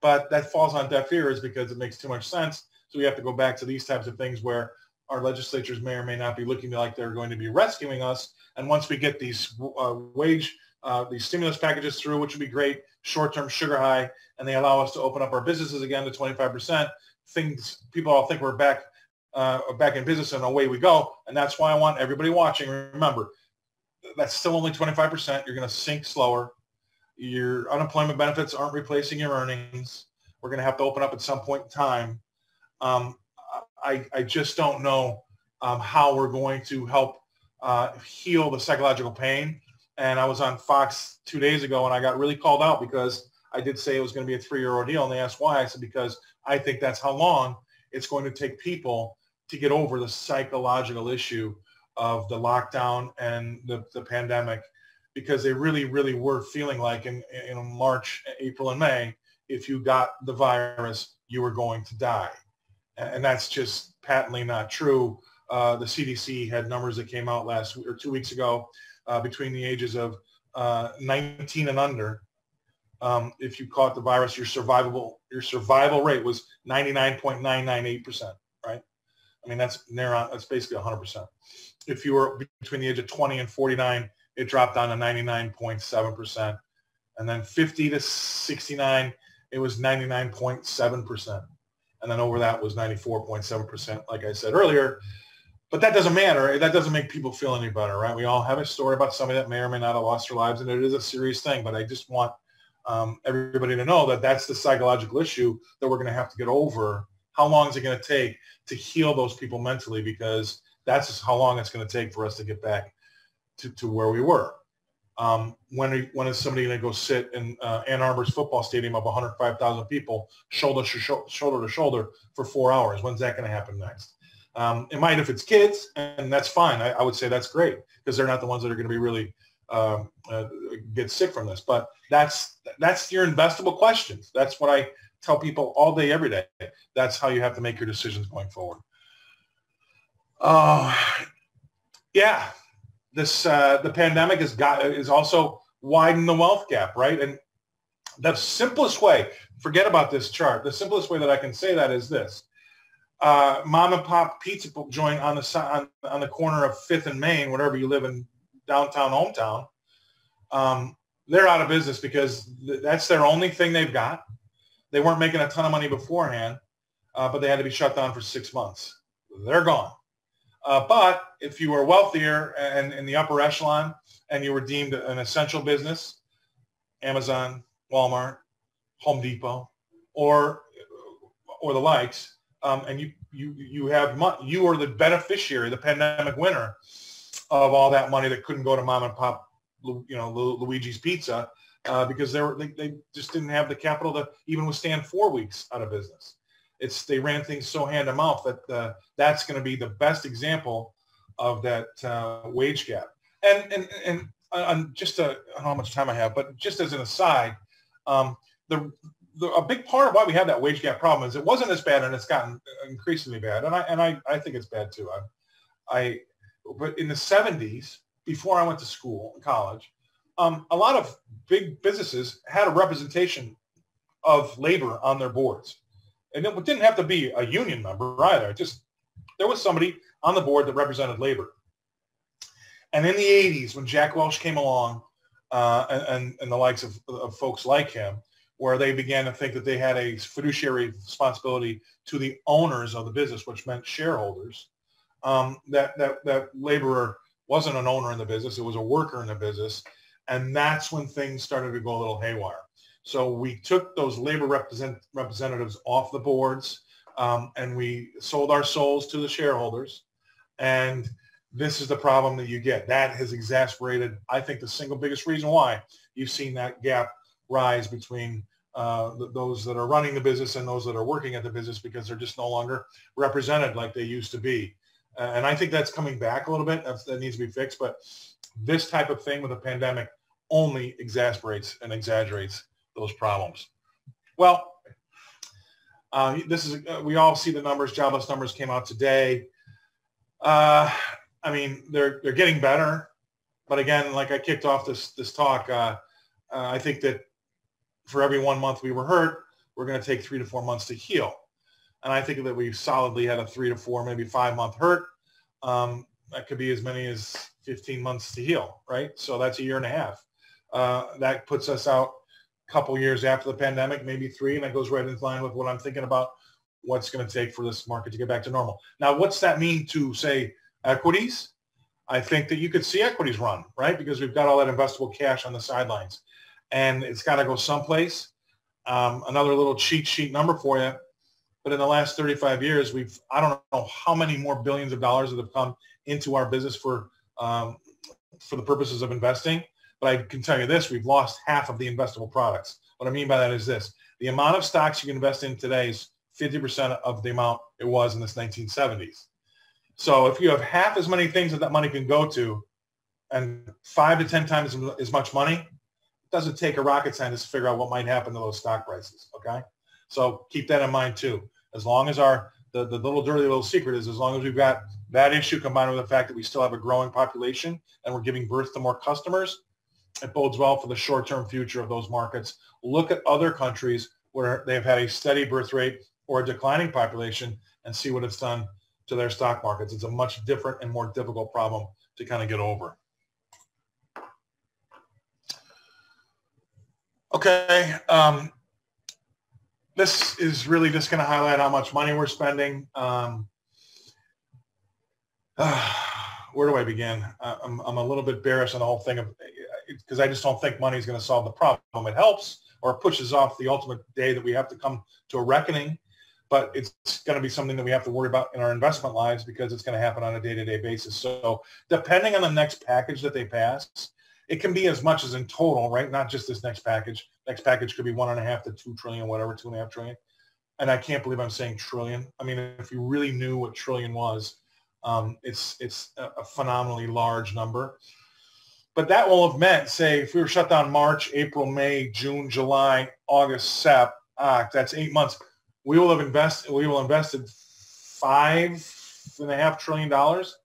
But that falls on deaf ears because it makes too much sense. So we have to go back to these types of things where our legislatures may or may not be looking like they're going to be rescuing us. And once we get these uh, wage uh, these stimulus packages through, which would be great, short-term sugar high, and they allow us to open up our businesses again to 25%. Things people all think we're back uh, back in business and away we go. And that's why I want everybody watching. Remember, that's still only 25%. You're going to sink slower. Your unemployment benefits aren't replacing your earnings. We're going to have to open up at some point in time. Um, I, I just don't know um, how we're going to help uh, heal the psychological pain and I was on Fox two days ago and I got really called out because I did say it was going to be a three-year ordeal. And they asked why. I said, because I think that's how long it's going to take people to get over the psychological issue of the lockdown and the, the pandemic because they really, really were feeling like in, in March, April, and May, if you got the virus, you were going to die. And that's just patently not true. Uh, the CDC had numbers that came out last week or two weeks ago uh, between the ages of uh, 19 and under, um, if you caught the virus, your survivable your survival rate was 99.998%, right? I mean, that's near on, that's basically 100%. If you were between the age of 20 and 49, it dropped down to 99.7%. And then 50 to 69, it was 99.7%. And then over that was 94.7%, like I said earlier. But that doesn't matter. That doesn't make people feel any better, right? We all have a story about somebody that may or may not have lost their lives, and it is a serious thing. But I just want um, everybody to know that that's the psychological issue that we're going to have to get over. How long is it going to take to heal those people mentally? Because that's how long it's going to take for us to get back to, to where we were. Um, when, are, when is somebody going to go sit in uh, Ann Arbor's football stadium of 105,000 people, shoulder to sh- shoulder to shoulder for four hours? When's that going to happen next? Um, it might if it's kids, and that's fine. I, I would say that's great because they're not the ones that are going to be really um, uh, get sick from this. But that's that's your investable questions. That's what I tell people all day, every day. That's how you have to make your decisions going forward. Uh, yeah, this uh, the pandemic has got is also widened the wealth gap, right? And the simplest way, forget about this chart. The simplest way that I can say that is this: uh, mom and pop pizza joint on the on, on the corner of Fifth and Main, whatever you live in downtown hometown. Um, they're out of business because th- that's their only thing they've got. They weren't making a ton of money beforehand, uh, but they had to be shut down for six months. They're gone. Uh, but if you were wealthier and in the upper echelon and you were deemed an essential business, Amazon, Walmart, Home Depot, or or the likes, um, and you you you have you are the beneficiary, the pandemic winner of all that money that couldn't go to mom and pop, you know, Luigi's Pizza uh, because they, were, they they just didn't have the capital to even withstand four weeks out of business it's they ran things so hand to mouth that uh, that's going to be the best example of that uh, wage gap. And and and uh, just a, I don't know how much time I have, but just as an aside, um, the, the, a big part of why we have that wage gap problem is it wasn't as bad and it's gotten increasingly bad. And I and I, I think it's bad too. I, I but in the 70s, before I went to school, college, um, a lot of big businesses had a representation of labor on their boards and it didn't have to be a union member either. Just there was somebody on the board that represented labor. And in the 80s, when Jack Welch came along uh, and, and the likes of, of folks like him, where they began to think that they had a fiduciary responsibility to the owners of the business, which meant shareholders, um, that, that, that laborer wasn't an owner in the business, it was a worker in the business. And that's when things started to go a little haywire. So we took those labor represent, representatives off the boards um, and we sold our souls to the shareholders. And this is the problem that you get. That has exasperated, I think, the single biggest reason why you've seen that gap rise between uh, those that are running the business and those that are working at the business because they're just no longer represented like they used to be. Uh, and I think that's coming back a little bit. That's, that needs to be fixed. But this type of thing with a pandemic only exasperates and exaggerates those problems. Well, uh, this is uh, we all see the numbers. Jobless numbers came out today. Uh, I mean, they're they're getting better, but again, like I kicked off this this talk, uh, uh, I think that for every one month we were hurt, we're going to take three to four months to heal, and I think that we've solidly had a three to four, maybe five month hurt. Um, that could be as many as 15 months to heal, right? So that's a year and a half. Uh, that puts us out couple years after the pandemic, maybe three, and that goes right in line with what I'm thinking about what's going to take for this market to get back to normal. Now, what's that mean to, say, equities? I think that you could see equities run, right? Because we've got all that investable cash on the sidelines. And it's got to go someplace. Um, another little cheat sheet number for you. But in the last 35 years, we've, I don't know how many more billions of dollars that have come into our business for, um, for the purposes of investing. But I can tell you this, we've lost half of the investable products. What I mean by that is this. The amount of stocks you can invest in today is 50% of the amount it was in the 1970s. So if you have half as many things that that money can go to and five to 10 times as much money, it doesn't take a rocket scientist to figure out what might happen to those stock prices. Okay. So keep that in mind too. As long as our, the, the little dirty little secret is as long as we've got that issue combined with the fact that we still have a growing population and we're giving birth to more customers, it bodes well for the short-term future of those markets. Look at other countries where they've had a steady birth rate or a declining population and see what it's done to their stock markets. It's a much different and more difficult problem to kind of get over. Okay. Um, this is really just going to highlight how much money we're spending. Um, uh, (sighs) where do I begin? I'm, I'm a little bit bearish on the whole thing of because I just don't think money is going to solve the problem. It helps or pushes off the ultimate day that we have to come to a reckoning, but it's going to be something that we have to worry about in our investment lives because it's going to happen on a day-to-day basis. So depending on the next package that they pass, it can be as much as in total, right? Not just this next package. Next package could be one and a half to two trillion, whatever, two and a half trillion. And I can't believe I'm saying trillion. I mean, if you really knew what trillion was, um, it's it's a, a phenomenally large number. But that will have meant, say, if we were shut down March, April, May, June, July, August, Sep, ah, that's eight months. We will have invested. We will invested five and a half trillion dollars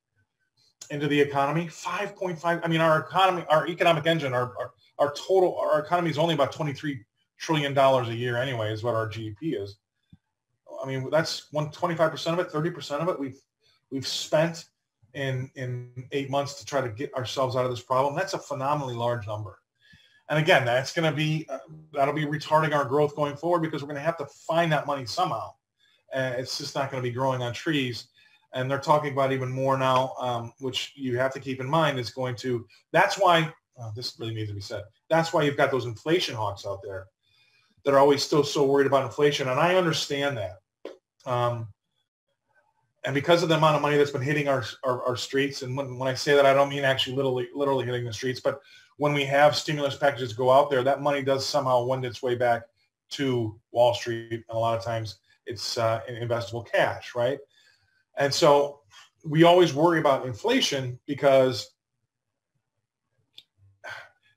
into the economy. Five point five. I mean, our economy, our economic engine, our, our our total, our economy is only about twenty three trillion dollars a year anyway. Is what our GDP is. I mean, that's one twenty five percent of it, thirty percent of it. We've we've spent in in eight months to try to get ourselves out of this problem. That's a phenomenally large number. And again, that's going to be uh, that'll be retarding our growth going forward because we're going to have to find that money somehow. And it's just not going to be growing on trees. And they're talking about even more now, um, which you have to keep in mind is going to. That's why oh, this really needs to be said. That's why you've got those inflation hawks out there that are always still so worried about inflation, and I understand that. Um, and because of the amount of money that's been hitting our, our, our streets, and when, when I say that, I don't mean actually literally, literally hitting the streets, but when we have stimulus packages go out there, that money does somehow wend its way back to Wall Street. And a lot of times it's uh, investable cash, right? And so we always worry about inflation because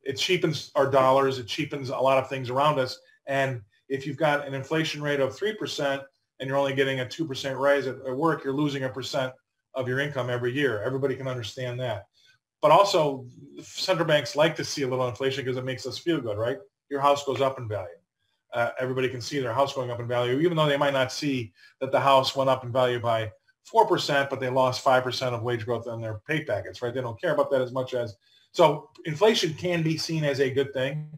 it cheapens our dollars. It cheapens a lot of things around us. And if you've got an inflation rate of 3%, and you're only getting a 2% raise at, at work, you're losing a percent of your income every year. Everybody can understand that. But also, central banks like to see a little inflation because it makes us feel good, right? Your house goes up in value. Uh, everybody can see their house going up in value, even though they might not see that the house went up in value by 4%, but they lost 5% of wage growth on their pay packets, right? They don't care about that as much as. So inflation can be seen as a good thing.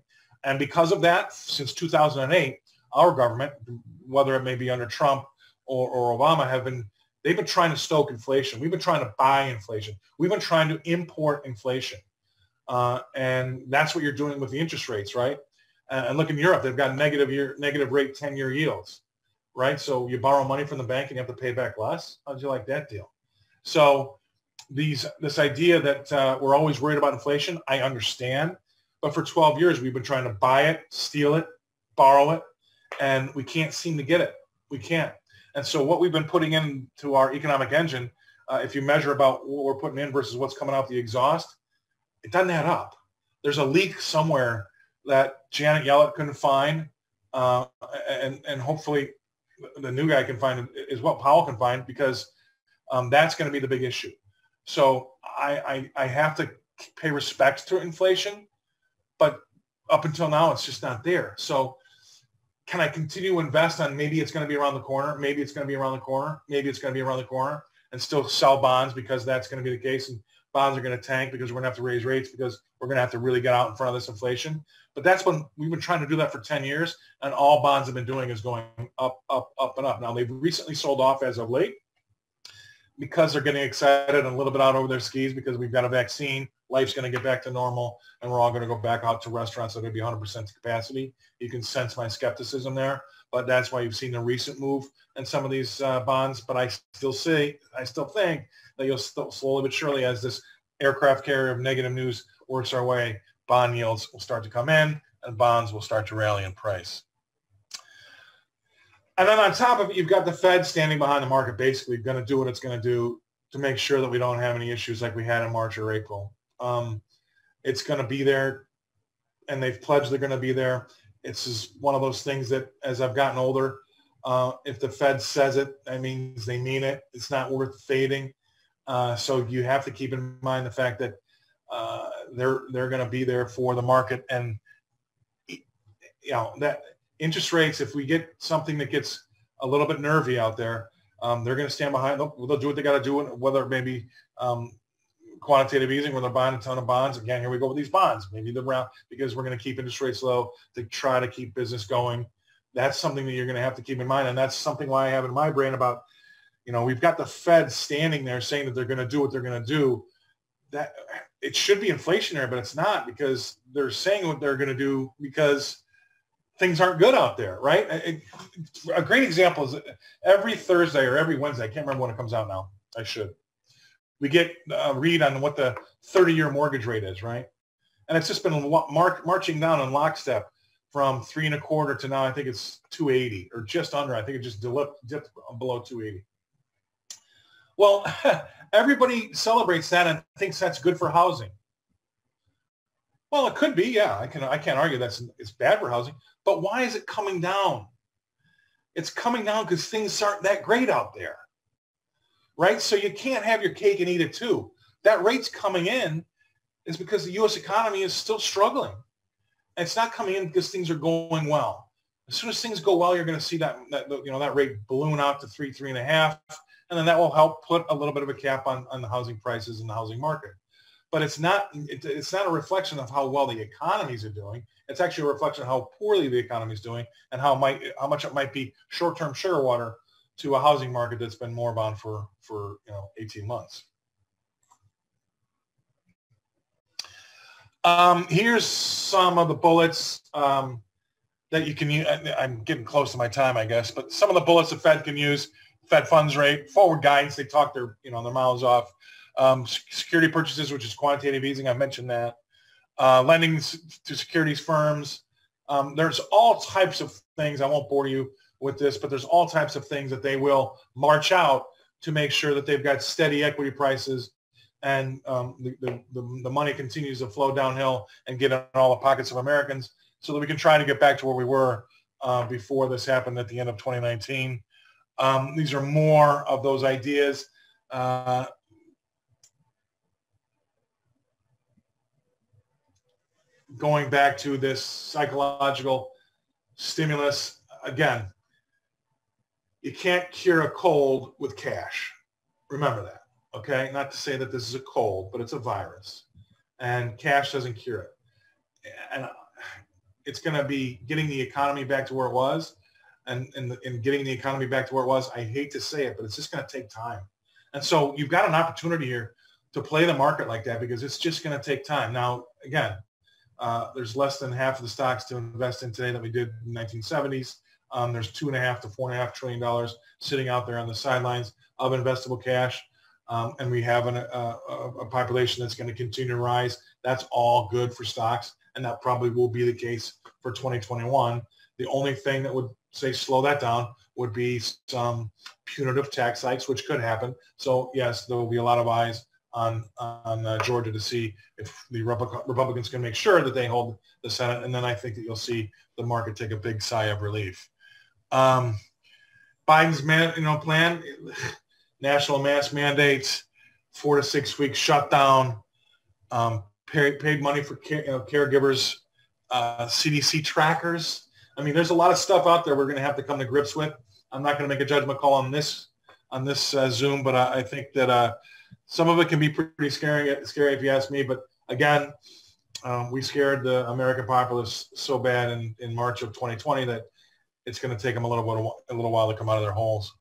And because of that, since 2008, our government, whether it may be under Trump or, or Obama, have been they've been trying to stoke inflation. We've been trying to buy inflation. We've been trying to import inflation, uh, and that's what you're doing with the interest rates, right? Uh, and look in Europe, they've got negative year negative rate ten year yields, right? So you borrow money from the bank and you have to pay back less. How'd you like that deal? So these this idea that uh, we're always worried about inflation, I understand, but for 12 years we've been trying to buy it, steal it, borrow it, and we can't seem to get it. We can't. And so what we've been putting into our economic engine, uh, if you measure about what we're putting in versus what's coming out the exhaust, it doesn't add up. There's a leak somewhere that Janet Yellen couldn't find, uh, and and hopefully the new guy can find is what Powell can find because um, that's going to be the big issue. So I, I I have to pay respect to inflation, but up until now it's just not there. So can I continue to invest on maybe it's going to be around the corner, maybe it's going to be around the corner, maybe it's going to be around the corner and still sell bonds because that's going to be the case and bonds are going to tank because we're going to have to raise rates because we're going to have to really get out in front of this inflation. But that's when we've been trying to do that for 10 years and all bonds have been doing is going up, up, up and up. Now they've recently sold off as of late because they're getting excited and a little bit out over their skis because we've got a vaccine life's going to get back to normal and we're all going to go back out to restaurants that are going to be 100% capacity. You can sense my skepticism there, but that's why you've seen the recent move in some of these uh, bonds. But I still see, I still think that you'll still slowly but surely as this aircraft carrier of negative news works our way, bond yields will start to come in and bonds will start to rally in price. And then on top of it, you've got the Fed standing behind the market, basically going to do what it's going to do to make sure that we don't have any issues like we had in March or April. Um, it's going to be there, and they've pledged they're going to be there. It's just one of those things that, as I've gotten older, uh, if the Fed says it, that means they mean it. It's not worth fading. Uh, so you have to keep in mind the fact that uh, they're they're going to be there for the market, and you know that interest rates. If we get something that gets a little bit nervy out there, um, they're going to stand behind. They'll, they'll do what they got to do, whether it may be um, quantitative easing where they're buying a ton of bonds. Again, here we go with these bonds. Maybe the round because we're going to keep interest rates low to try to keep business going. That's something that you're going to have to keep in mind, and that's something why I have in my brain about, you know, we've got the Fed standing there saying that they're going to do what they're going to do. That it should be inflationary, but it's not because they're saying what they're going to do because things aren't good out there, right? A great example is every Thursday or every Wednesday. I can't remember when it comes out now. I should we get a read on what the 30-year mortgage rate is, right? And it's just been marching down in lockstep from three and a quarter to now I think it's 280 or just under. I think it just dipped, dipped below 280. Well, (laughs) everybody celebrates that and thinks that's good for housing. Well, it could be, yeah. I can I can't argue that's it's bad for housing, but why is it coming down? It's coming down because things aren't that great out there right? So you can't have your cake and eat it too. That rate's coming in is because the U.S. economy is still struggling. And it's not coming in because things are going well. As soon as things go well, you're going to see that, that you know that rate balloon out to three, three and a half, and then that will help put a little bit of a cap on, on the housing prices and the housing market. But it's not it, it's not a reflection of how well the economies are doing. It's actually a reflection of how poorly the economy is doing and how might how much it might be short-term sugar water to a housing market that's been more bound for, for you know, 18 months. Um, here's some of the bullets um, that you can use. I'm getting close to my time, I guess, but some of the bullets the Fed can use, Fed funds rate, forward guidance, they talk their, you know, their mouths off. Um, security purchases, which is quantitative easing, I mentioned that. Uh, lending to securities firms. Um, there's all types of things. I won't bore you with this, but there's all types of things that they will march out to make sure that they've got steady equity prices and um, the, the, the, money continues to flow downhill and get in all the pockets of Americans so that we can try to get back to where we were uh, before this happened at the end of 2019. Um, these are more of those ideas. Uh, going back to this psychological stimulus, again, you can't cure a cold with cash. Remember that. Okay. Not to say that this is a cold, but it's a virus and cash doesn't cure it. And it's going to be getting the economy back to where it was and, and, and getting the economy back to where it was. I hate to say it, but it's just going to take time. And so you've got an opportunity here to play the market like that because it's just going to take time. Now, again, uh, there's less than half of the stocks to invest in today that we did in the 1970s. Um, there's two and a half to four and a half trillion dollars sitting out there on the sidelines of investable cash. Um, and we have an, uh, a, a population that's going to continue to rise. That's all good for stocks, and that probably will be the case for 2021. The only thing that would say slow that down would be some punitive tax hikes, which could happen. So yes, there will be a lot of eyes on on uh, Georgia to see if the Republicans can make sure that they hold the Senate, and then I think that you'll see the market take a big sigh of relief. Um, Biden's man, you know, plan, (sighs) national mask mandates, four to six weeks shutdown, um, paid, paid money for care, you know, caregivers, uh, CDC trackers. I mean, there's a lot of stuff out there we're going to have to come to grips with. I'm not going to make a judgment call on this on this uh, Zoom, but I, I think that uh, some of it can be pretty scary, scary if you ask me. But again, um, we scared the American populace so bad in, in March of 2020 that it's going to take them a little bit, a little while to come out of their holes.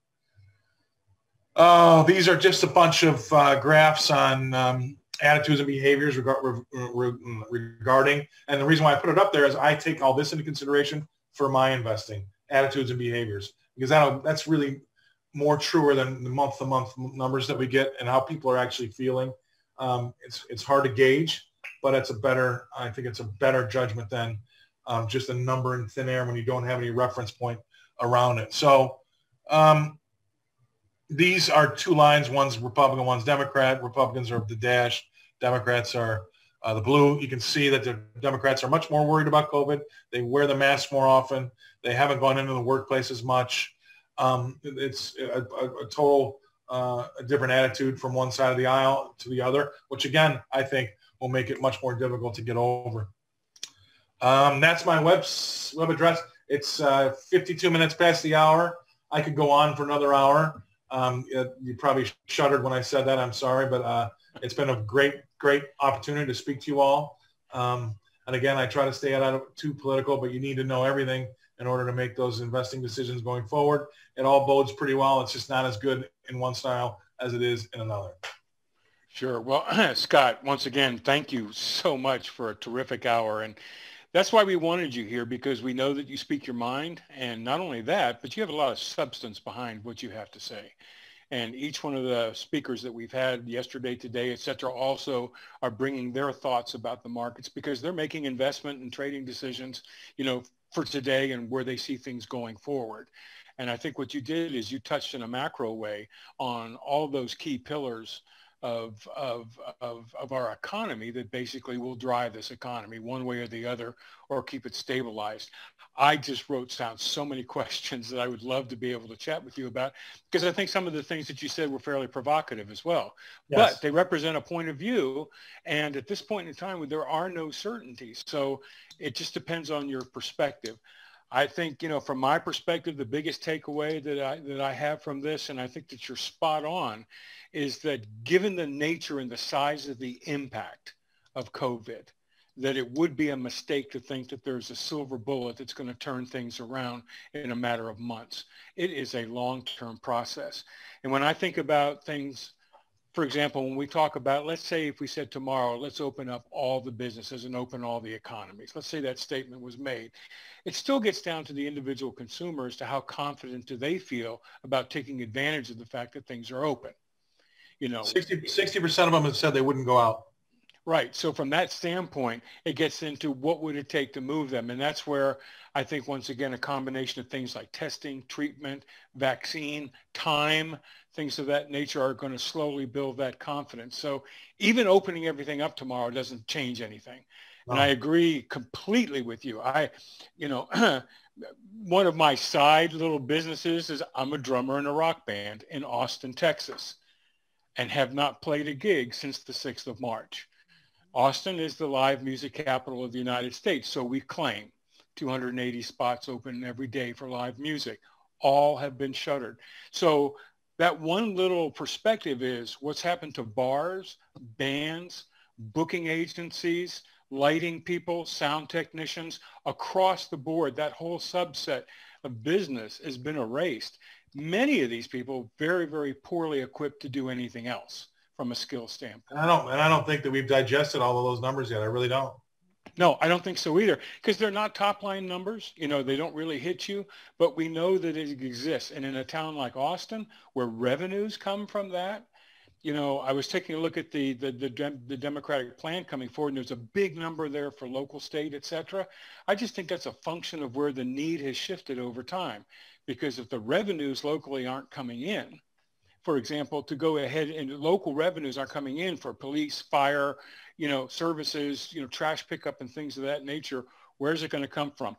Oh, these are just a bunch of uh, graphs on um, attitudes and behaviors regard, re, regarding, and the reason why I put it up there is I take all this into consideration for my investing, attitudes and behaviors, because that that's really more truer than the month-to-month numbers that we get and how people are actually feeling. Um, it's it's hard to gauge, but it's a better, I think it's a better judgment than um, just a number in thin air when you don't have any reference point around it. So um, these are two lines. One's Republican, one's Democrat. Republicans are the dash. Democrats are uh, the blue. You can see that the Democrats are much more worried about COVID. They wear the mask more often. They haven't gone into the workplace as much. Um, it's a, a, a total uh, a different attitude from one side of the aisle to the other, which again, I think will make it much more difficult to get over. Um, that's my web, web address. It's uh, 52 minutes past the hour. I could go on for another hour. Um, it, you probably shuddered when I said that. I'm sorry, but uh, It's been a great, great opportunity to speak to you all. Um, and again, I try to stay out of too political, but you need to know everything in order to make those investing decisions going forward. It all bodes pretty well. It's just not as good in one style as it is in another. Sure. Well, (clears throat) Scott, once again, thank you so much for a terrific hour. And that's why we wanted you here because we know that you speak your mind. And not only that, but you have a lot of substance behind what you have to say. And each one of the speakers that we've had yesterday, today, et cetera, also are bringing their thoughts about the markets because they're making investment and trading decisions, you know, for today and where they see things going forward. And I think what you did is you touched in a macro way on all those key pillars of, of, of, of our economy that basically will drive this economy one way or the other or keep it stabilized. I just wrote down so many (laughs) questions that I would love to be able to chat with you about because I think some of the things that you said were fairly provocative as well. Yes. But they represent a point of view. And at this point in time, there are no certainties. So it just depends on your perspective. I think, you know, from my perspective, the biggest takeaway that I, that I have from this, and I think that you're spot on, is that given the nature and the size of the impact of COVID, that it would be a mistake to think that there's a silver bullet that's going to turn things around in a matter of months. It is a long-term process. And when I think about things, for example, when we talk about, let's say if we said tomorrow, let's open up all the businesses and open all the economies. Let's say that statement was made. It still gets down to the individual consumer as to how confident do they feel about taking advantage of the fact that things are open. You know, 60, percent of them have said they wouldn't go out. Right. So from that standpoint, it gets into what would it take to move them. And that's where I think, once again, a combination of things like testing, treatment, vaccine, time, things of that nature are going to slowly build that confidence. So even opening everything up tomorrow doesn't change anything. No. And I agree completely with you. I, you know, (clears throat) one of my side little businesses is I'm a drummer in a rock band in Austin, Texas, and have not played a gig since the 6th of March. Austin is the live music capital of the United States, so we claim 280 spots open every day for live music. All have been shuttered. So that one little perspective is what's happened to bars, bands, booking agencies, lighting people, sound technicians, across the board, that whole subset of business has been erased. Many of these people very, very poorly equipped to do anything else from a skill standpoint. I don't, and I don't think that we've digested all of those numbers yet. I really don't. No, I don't think so either, because they're not top line numbers. You know, they don't really hit you, but we know that it exists. And in a town like Austin, where revenues come from that, you know, I was taking a look at the the the, the Democratic plan coming forward, and there's a big number there for local, state, et cetera. I just think that's a function of where the need has shifted over time, because if the revenues locally aren't coming in, for example, to go ahead and local revenues are coming in for police, fire, you know, services, you know, trash pickup and things of that nature. Where's it going to come from?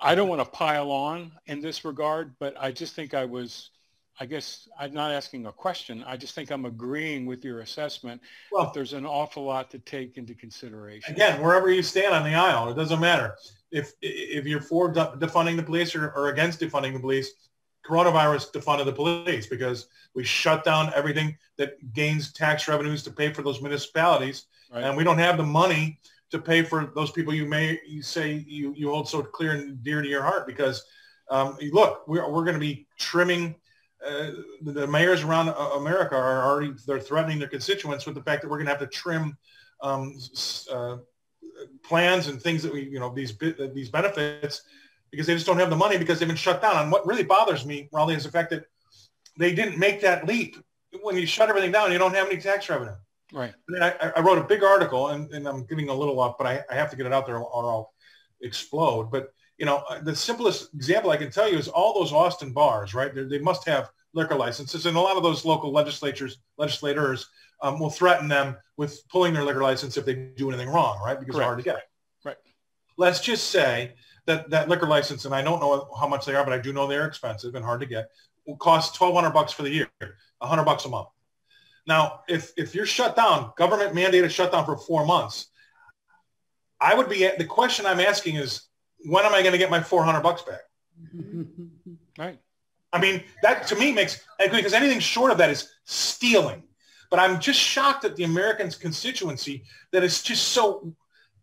I don't want to pile on in this regard, but I just think I was, I guess I'm not asking a question. I just think I'm agreeing with your assessment well, that there's an awful lot to take into consideration. Again, wherever you stand on the aisle, it doesn't matter. If if you're for defunding the police or, or against defunding the police, coronavirus defunded the police because we shut down everything that gains tax revenues to pay for those municipalities. Right. And we don't have the money to pay for those people you may you say you, you hold so clear and dear to your heart because um, look, we're, we're going to be trimming uh, the, mayors around America are already they're threatening their constituents with the fact that we're going to have to trim um, uh, plans and things that we you know these these benefits because they just don't have the money because they've been shut down. And what really bothers me, Raleigh, is the fact that they didn't make that leap. When you shut everything down, you don't have any tax revenue. Right. I, I, wrote a big article, and, and I'm giving a little off, but I, I, have to get it out there or I'll explode. But you know, the simplest example I can tell you is all those Austin bars, right? They're, they must have liquor licenses, and a lot of those local legislatures, legislators um, will threaten them with pulling their liquor license if they do anything wrong, right? Because Correct. they're hard to get. Right. Let's just say that that liquor license, and I don't know how much they are, but I do know they're expensive and hard to get. Will cost twelve hundred bucks for the year, hundred bucks a month. Now, if if you're shut down, government mandated shutdown for four months, I would be the question I'm asking is when am I going to get my four hundred bucks back? (laughs) right. I mean, that to me makes because anything short of that is stealing. But I'm just shocked at the Americans constituency that is just so,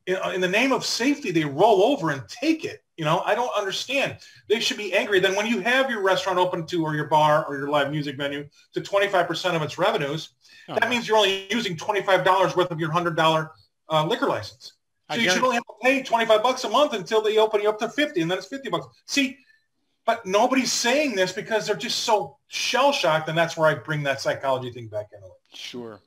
in, in the name of safety, they roll over and take it. You know, I don't understand. They should be angry. Then when you have your restaurant open to or your bar or your live music venue to 25% of its revenues, oh. that means you're only using $25 worth of your $100 uh, liquor license. So you should only have to pay 25 bucks a month until they open you up to 50 and then it's 50 bucks. See, but nobody's saying this because they're just so shell shocked. And that's where I bring that psychology thing back into it. Sure.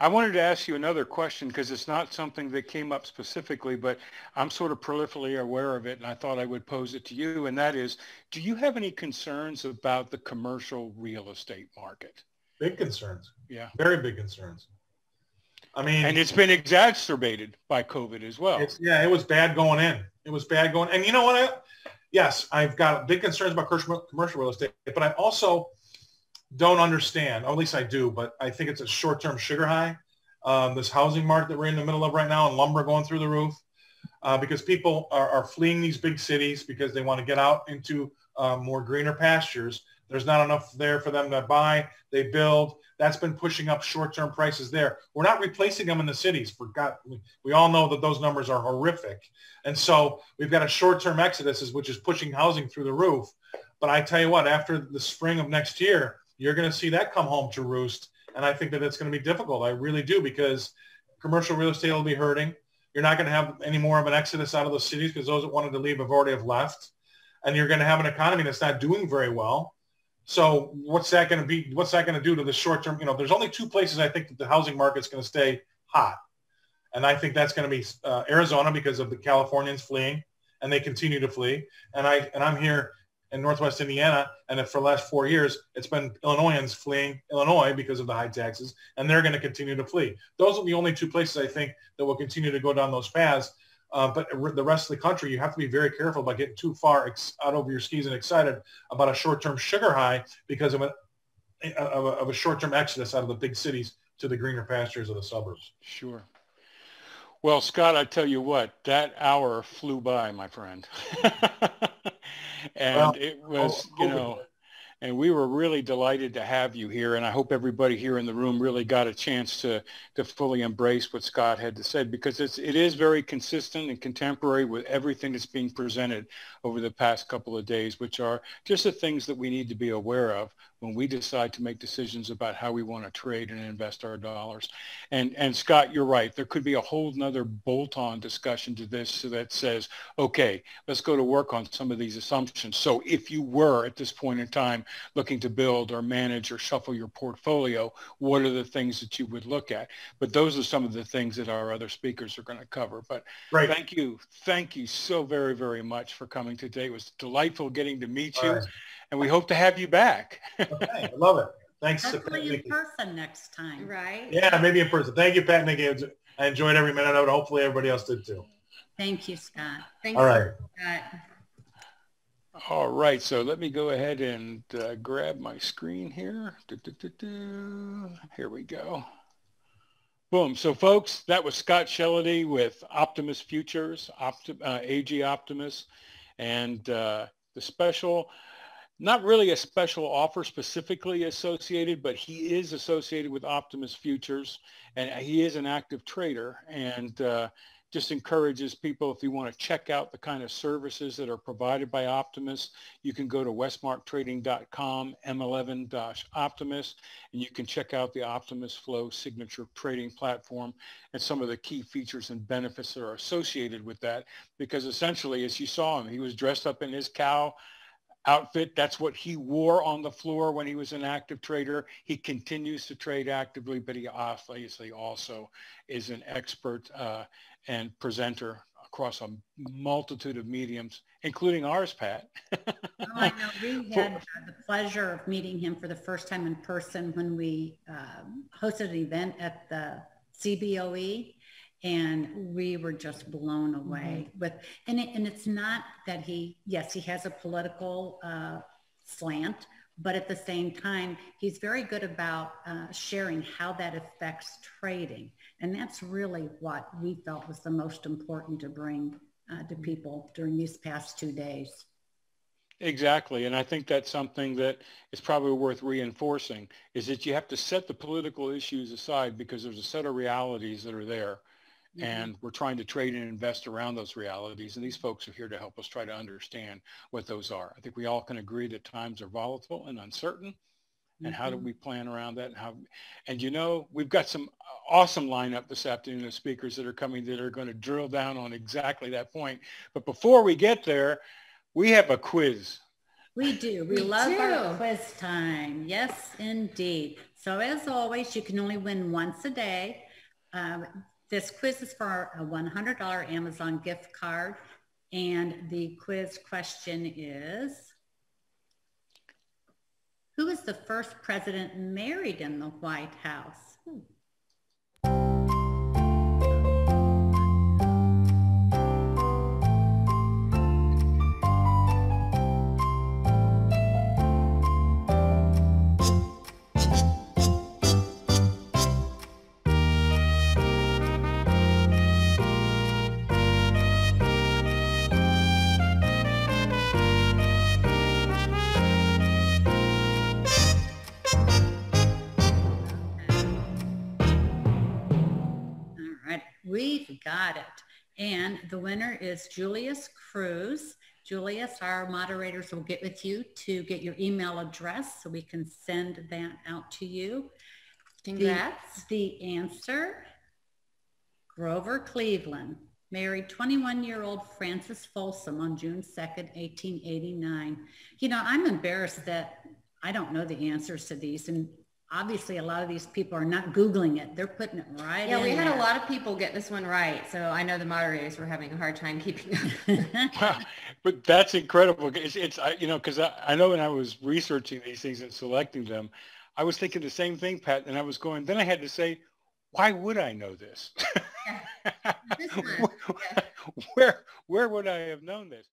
I wanted to ask you another question because it's not something that came up specifically, but I'm sort of peripherally aware of it and I thought I would pose it to you. And that is, do you have any concerns about the commercial real estate market? Big concerns. Yeah. Very big concerns. I mean, and it's been exacerbated by COVID as well. yeah, it was bad going in. It was bad going. And you know what? Yes, I've got big concerns about commercial real estate, but I also don't understand, or at least I do, but I think it's a short-term sugar high. Um, this housing market that we're in the middle of right now and lumber going through the roof uh, because people are, are, fleeing these big cities because they want to get out into uh, more greener pastures. There's not enough there for them to buy. They build. That's been pushing up short-term prices there. We're not replacing them in the cities. For God, we, we all know that those numbers are horrific. And so we've got a short-term exodus, which is pushing housing through the roof. But I tell you what, after the spring of next year, you're going to see that come home to roost. And I think that it's going to be difficult. I really do because commercial real estate will be hurting. You're not going to have any more of an exodus out of those cities because those that wanted to leave have already have left. And you're going to have an economy that's not doing very well. So what's that going to be? What's that going to do to the short term? You know, there's only two places I think that the housing market's going to stay hot. And I think that's going to be uh, Arizona because of the Californians fleeing and they continue to flee. And I and I'm here in Northwest Indiana, and for the last four years, it's been Illinoisans fleeing Illinois because of the high taxes, and they're going to continue to flee. Those are the only two places I think that will continue to go down those paths. Uh, but the rest of the country, you have to be very careful about getting too far ex- out over your skis and excited about a short-term sugar high because of a, of a, of a short-term exodus out of the big cities to the greener pastures of the suburbs. Sure. Well, Scott, I tell you what, that hour flew by, my friend. (laughs) and well, it was, you know, and we were really delighted to have you here. And I hope everybody here in the room really got a chance to, to fully embrace what Scott had to say because it's, it is very consistent and contemporary with everything that's being presented over the past couple of days, which are just the things that we need to be aware of when we decide to make decisions about how we want to trade and invest our dollars. And, and Scott, you're right. There could be a whole nother bolt-on discussion to this that says, okay, let's go to work on some of these assumptions. So if you were at this point in time looking to build or manage or shuffle your portfolio, what are the things that you would look at? But those are some of the things that our other speakers are going to cover. But right. thank you. Thank you so very, very much for coming today. It was delightful getting to meet you. Right. And we hope to have you back. okay, I love it. Thanks. Hopefully in person next time. Right? Yeah, maybe in person. Thank you, Pat and Nikki. I enjoyed every minute of it. Hopefully everybody else did too. Thank you, Scott. Thanks, All right. Scott. All right, so let me go ahead and uh, grab my screen here. Do, do, do, here we go. Boom. So folks, that was Scott Shellady with Optimus Futures, Opti uh, AG Optimus, and uh, the special, not really a special offer specifically associated, but he is associated with Optimus Futures, and he is an active trader. And uh, just encourages people if you want to check out the kind of services that are provided by Optimus, you can go to westmarktrading.com, M11-Optimus, and you can check out the Optimus Flow signature trading platform and some of the key features and benefits that are associated with that. Because essentially, as you saw him, he was dressed up in his cow outfit. That's what he wore on the floor when he was an active trader. He continues to trade actively, but he obviously also is an expert uh, and presenter across a multitude of mediums, including ours, Pat. oh, I know. We (laughs) had uh, the pleasure of meeting him for the first time in person when we um, hosted an event at the CBOE and we were just blown away mm-hmm. with and, it, and it's not that he yes he has a political uh, slant but at the same time he's very good about uh, sharing how that affects trading and that's really what we felt was the most important to bring uh, to people during these past two days. Exactly. And I think that's something that is probably worth reinforcing is that you have to set the political issues aside because there's a set of realities that are there. Mm-hmm. And we're trying to trade and invest around those realities. And these folks are here to help us try to understand what those are. I think we all can agree that times are volatile and uncertain. And mm-hmm. how do mm-hmm. we plan around that? And how, and you know, we've got some awesome lineup this afternoon of speakers that are coming that are going to drill down on exactly that point. But before we get there, we have a quiz. We do. (laughs) We, we love do. our quiz time. Yes, indeed. So as always, you can only win once a day. Um, this quiz is for a $100 Amazon gift card. And the quiz question is, who was the first president married in the White House? Got it. And the winner is Julius Cruz. Julius, our moderators will get with you to get your email address so we can send that out to you. Congrats. The, the answer, Grover Cleveland married 21-year-old Frances Folsom on June 2nd, 1889. You know, I'm embarrassed that I don't know the answers to these. And obviously a lot of these people are not Googling it. They're putting it right Yeah, we had there. a lot of people get this one right. So I know the moderators were having a hard time keeping up. (laughs) but that's incredible. It's, it's I, you know, because I, I know when I was researching these things and selecting them, I was thinking the same thing, Pat, and I was going, then I had to say, why would I know this? (laughs) this where, where would I have known this?